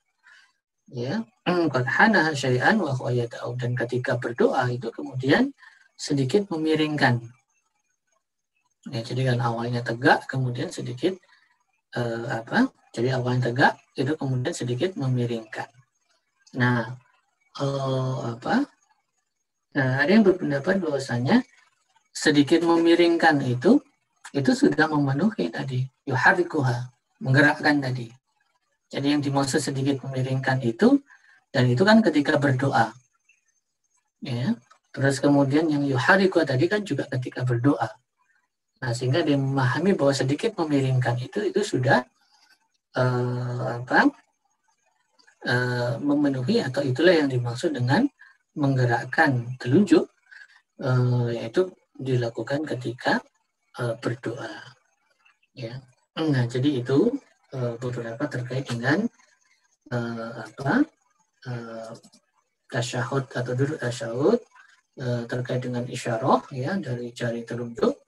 Ya, qad hana syai'an wa dan ketika berdoa itu kemudian sedikit memiringkan. Ya, jadi kan awalnya tegak, kemudian sedikit eh, apa? Jadi awalnya tegak, itu kemudian sedikit memiringkan. Nah, eh, apa? Nah, ada yang berpendapat bahwasanya sedikit memiringkan itu itu sudah memenuhi tadi yuharikuha menggerakkan tadi. Jadi yang dimaksud sedikit memiringkan itu dan itu kan ketika berdoa. Ya, Terus kemudian yang yuhariku tadi kan juga ketika berdoa. Nah, sehingga dia memahami bahwa sedikit memiringkan itu itu sudah uh, apa uh, memenuhi atau itulah yang dimaksud dengan menggerakkan telunjuk uh, yaitu dilakukan ketika uh, berdoa. Ya. Nah, jadi itu uh, beberapa terkait dengan uh, apa uh, tasyahud atau duduk tasyahud Eh, terkait dengan isyarah ya dari jari telunjuk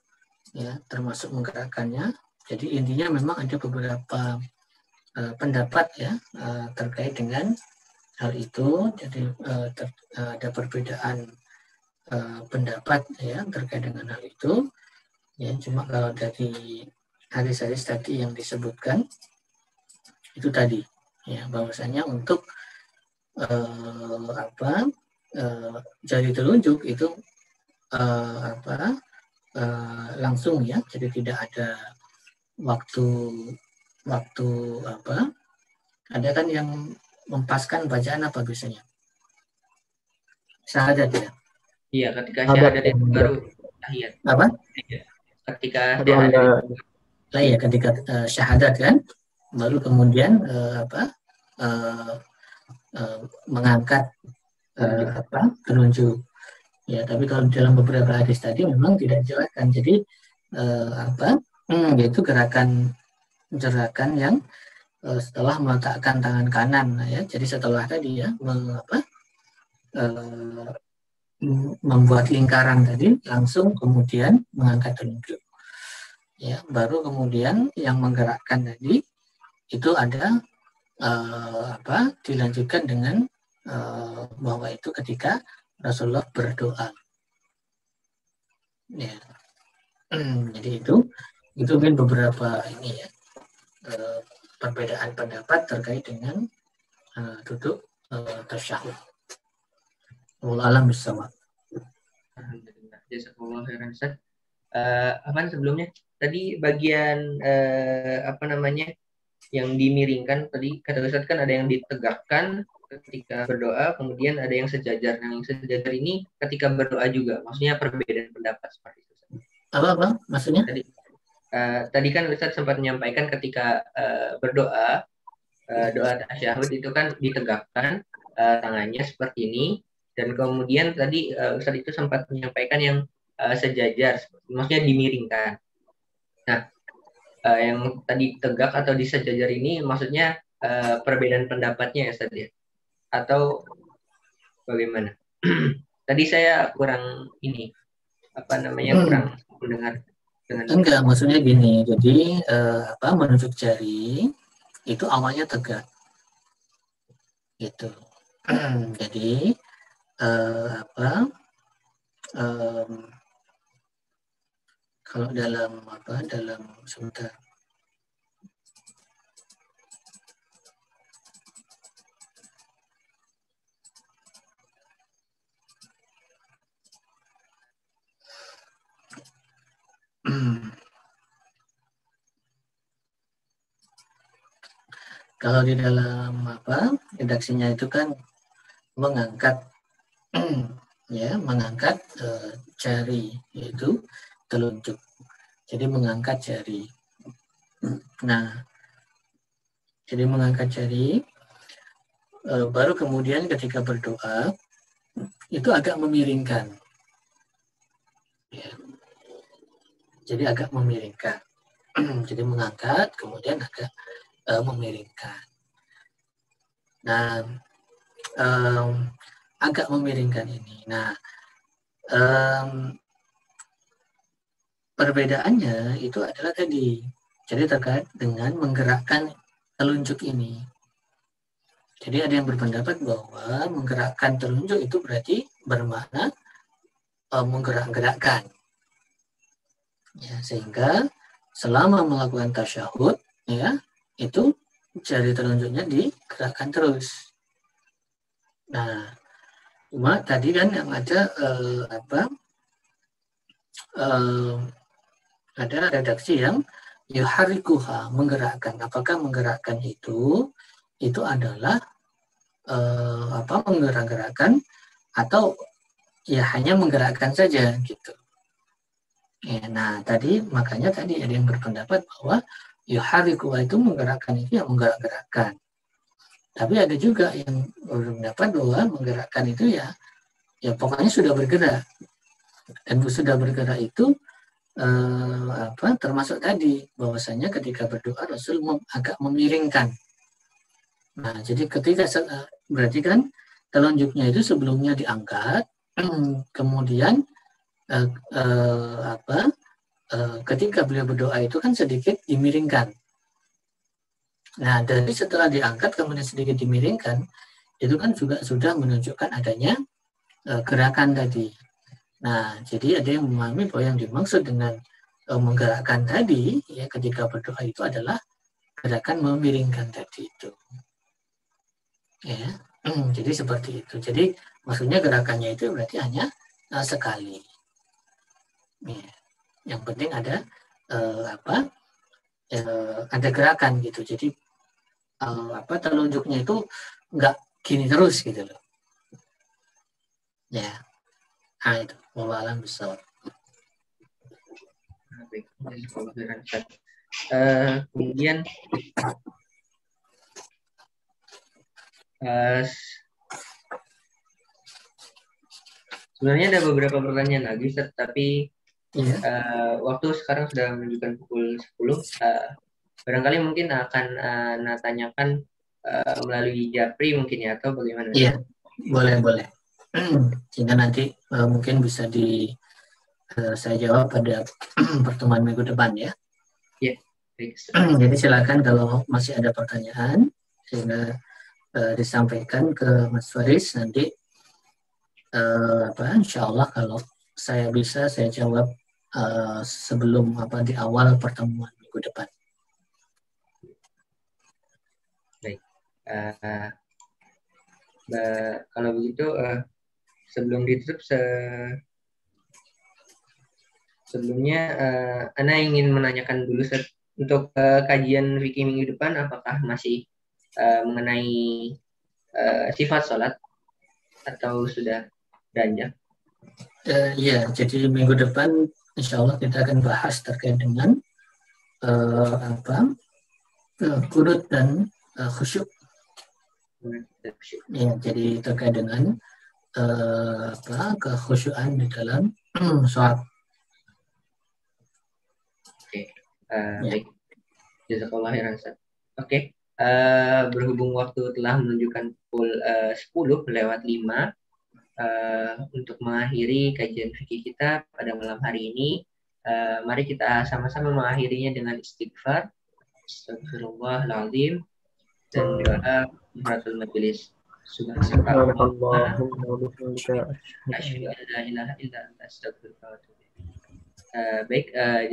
ya termasuk menggerakkannya. Jadi intinya memang ada beberapa uh, pendapat ya uh, terkait dengan hal itu. Jadi uh, ter, uh, ada perbedaan uh, pendapat ya terkait dengan hal itu. Ya cuma kalau dari hadis-hadis tadi yang disebutkan itu tadi ya bahwasanya untuk uh, apa uh, jari telunjuk itu uh, apa uh, langsung ya. Jadi tidak ada waktu waktu apa? Ada kan yang mempaskan bacaan apa biasanya? Syahadat ya? Iya ketika syahadat. itu baru tahiyat apa? Iya. ketika syahadat lah ya ketika uh, syahadat kan baru kemudian uh, apa uh, uh, mengangkat uh, apa telunjuk Ya, tapi kalau dalam beberapa hadis tadi memang tidak dijelaskan. Jadi eh, apa? Hmm, yaitu gerakan gerakan yang eh, setelah meletakkan tangan kanan ya. Jadi setelah tadi ya apa? Eh, membuat lingkaran tadi langsung kemudian mengangkat telunjuk. Ya, baru kemudian yang menggerakkan tadi itu ada eh, apa? dilanjutkan dengan eh, bahwa itu ketika Rasulullah berdoa. Ya. Jadi itu itu mungkin beberapa ini ya eh, perbedaan pendapat terkait dengan uh, duduk uh, tasyahud. Wallahu bersama. Alhamdulillah. Uh, apa sebelumnya? Tadi bagian uh, apa namanya yang dimiringkan tadi kata Ustaz kan ada yang ditegakkan, ketika berdoa, kemudian ada yang sejajar. Nah, yang sejajar ini ketika berdoa juga, maksudnya perbedaan pendapat seperti itu. Apa apa? Maksudnya? Tadi, uh, tadi kan Ustaz sempat menyampaikan ketika uh, berdoa, uh, doa tasyahud itu kan ditegakkan uh, tangannya seperti ini, dan kemudian tadi uh, Ustaz itu sempat menyampaikan yang uh, sejajar, maksudnya dimiringkan. Nah, uh, yang tadi tegak atau disejajar ini maksudnya uh, perbedaan pendapatnya ya Ustaz ya? Atau bagaimana? Tadi saya kurang ini apa namanya hmm. kurang mendengar dengan enggak maksudnya gini. Jadi eh, apa menunjuk jari itu awalnya tegak. Gitu. Jadi eh, apa eh, kalau dalam apa dalam sebentar Kalau di dalam apa redaksinya itu kan mengangkat ya mengangkat uh, jari yaitu telunjuk. Jadi mengangkat jari. Nah, jadi mengangkat jari uh, baru kemudian ketika berdoa itu agak memiringkan. Ya, jadi agak memiringkan. jadi mengangkat, kemudian agak uh, memiringkan. Nah, um, agak memiringkan ini. Nah, um, perbedaannya itu adalah tadi, jadi terkait dengan menggerakkan telunjuk ini. Jadi ada yang berpendapat bahwa menggerakkan telunjuk itu berarti bermakna uh, menggerak-gerakkan ya sehingga selama melakukan tasyahud ya itu jari telunjuknya digerakkan terus. Nah cuma tadi kan yang ada eh, apa eh, ada redaksi yang yuharikuha menggerakkan. Apakah menggerakkan itu? Itu adalah eh, apa menggerak-gerakkan atau ya hanya menggerakkan saja gitu Ya, nah tadi makanya tadi ada yang berpendapat bahwa yuhariku itu menggerakkan itu yang menggerak-gerakkan. Tapi ada juga yang berpendapat bahwa menggerakkan itu ya ya pokoknya sudah bergerak. Dan sudah bergerak itu eh, apa termasuk tadi bahwasanya ketika berdoa Rasul mem, agak memiringkan. Nah, jadi ketika berarti kan telunjuknya itu sebelumnya diangkat, kemudian uh, uh, apa uh, ketika beliau berdoa itu kan sedikit dimiringkan. Nah, dari setelah diangkat kemudian sedikit dimiringkan, itu kan juga sudah menunjukkan adanya uh, gerakan tadi. Nah, jadi ada yang memahami bahwa yang dimaksud dengan uh, menggerakkan tadi ya ketika berdoa itu adalah gerakan memiringkan tadi itu. Ya, jadi seperti itu. Jadi maksudnya gerakannya itu berarti hanya sekali. Ya. Yang penting ada uh, apa? Uh, ada gerakan gitu. Jadi uh, apa telunjuknya itu nggak gini terus gitu loh. Ya. Nah itu. Wallahualam besar. Uh, kemudian uh, sebenarnya ada beberapa pertanyaan lagi, tapi Uh, waktu sekarang sudah menunjukkan pukul 10. Uh, barangkali mungkin akan uh, tanyakan uh, melalui Japri mungkin ya, atau bagaimana? Iya, boleh, boleh. Sehingga nanti uh, mungkin bisa di uh, saya jawab pada pertemuan minggu depan ya. Iya, baik. Jadi silakan kalau masih ada pertanyaan sehingga uh, disampaikan ke Mas Faris nanti uh, apa insya Allah kalau saya bisa saya jawab uh, sebelum apa di awal pertemuan minggu depan. Baik. Uh, uh, kalau begitu uh, sebelum ditutup se sebelumnya uh, Ana ingin menanyakan dulu Set, untuk uh, kajian Vicky minggu depan apakah masih uh, mengenai uh, sifat sholat atau sudah beranjak? Uh, ya, jadi minggu depan insya Allah kita akan bahas terkait dengan uh, apa uh, kunut dan uh, khusyuk. Ya, jadi terkait dengan uh, apa kekhusyuan di dalam sholat. Oke, uh, ya. baik. Jazakallah khairan Oke, uh, berhubung waktu telah menunjukkan pukul uh, 10 lewat 5, uh, untuk mengakhiri kajian fikih kita pada malam hari ini. Uh, mari kita sama-sama mengakhirinya dengan istighfar. Astagfirullahaladzim dan doa Mahratul Majelis. baik, uh,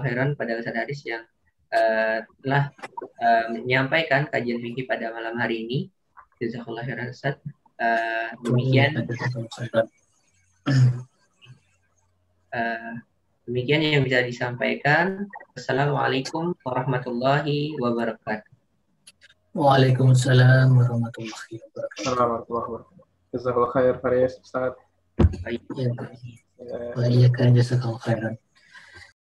khairan pada Ustaz Haris yang uh, telah uh, menyampaikan kajian fikih pada malam hari ini. Jazakallah khairan Ustaz. Uh, demikian uh, demikian yang bisa disampaikan. Assalamualaikum warahmatullahi wabarakatuh. Waalaikumsalam warahmatullahi wabarakatuh. Warahmatullahi wabarakatuh. Jazakallah khair Faris Ustaz. Baik. Ya. Baik, jazakallah khairan.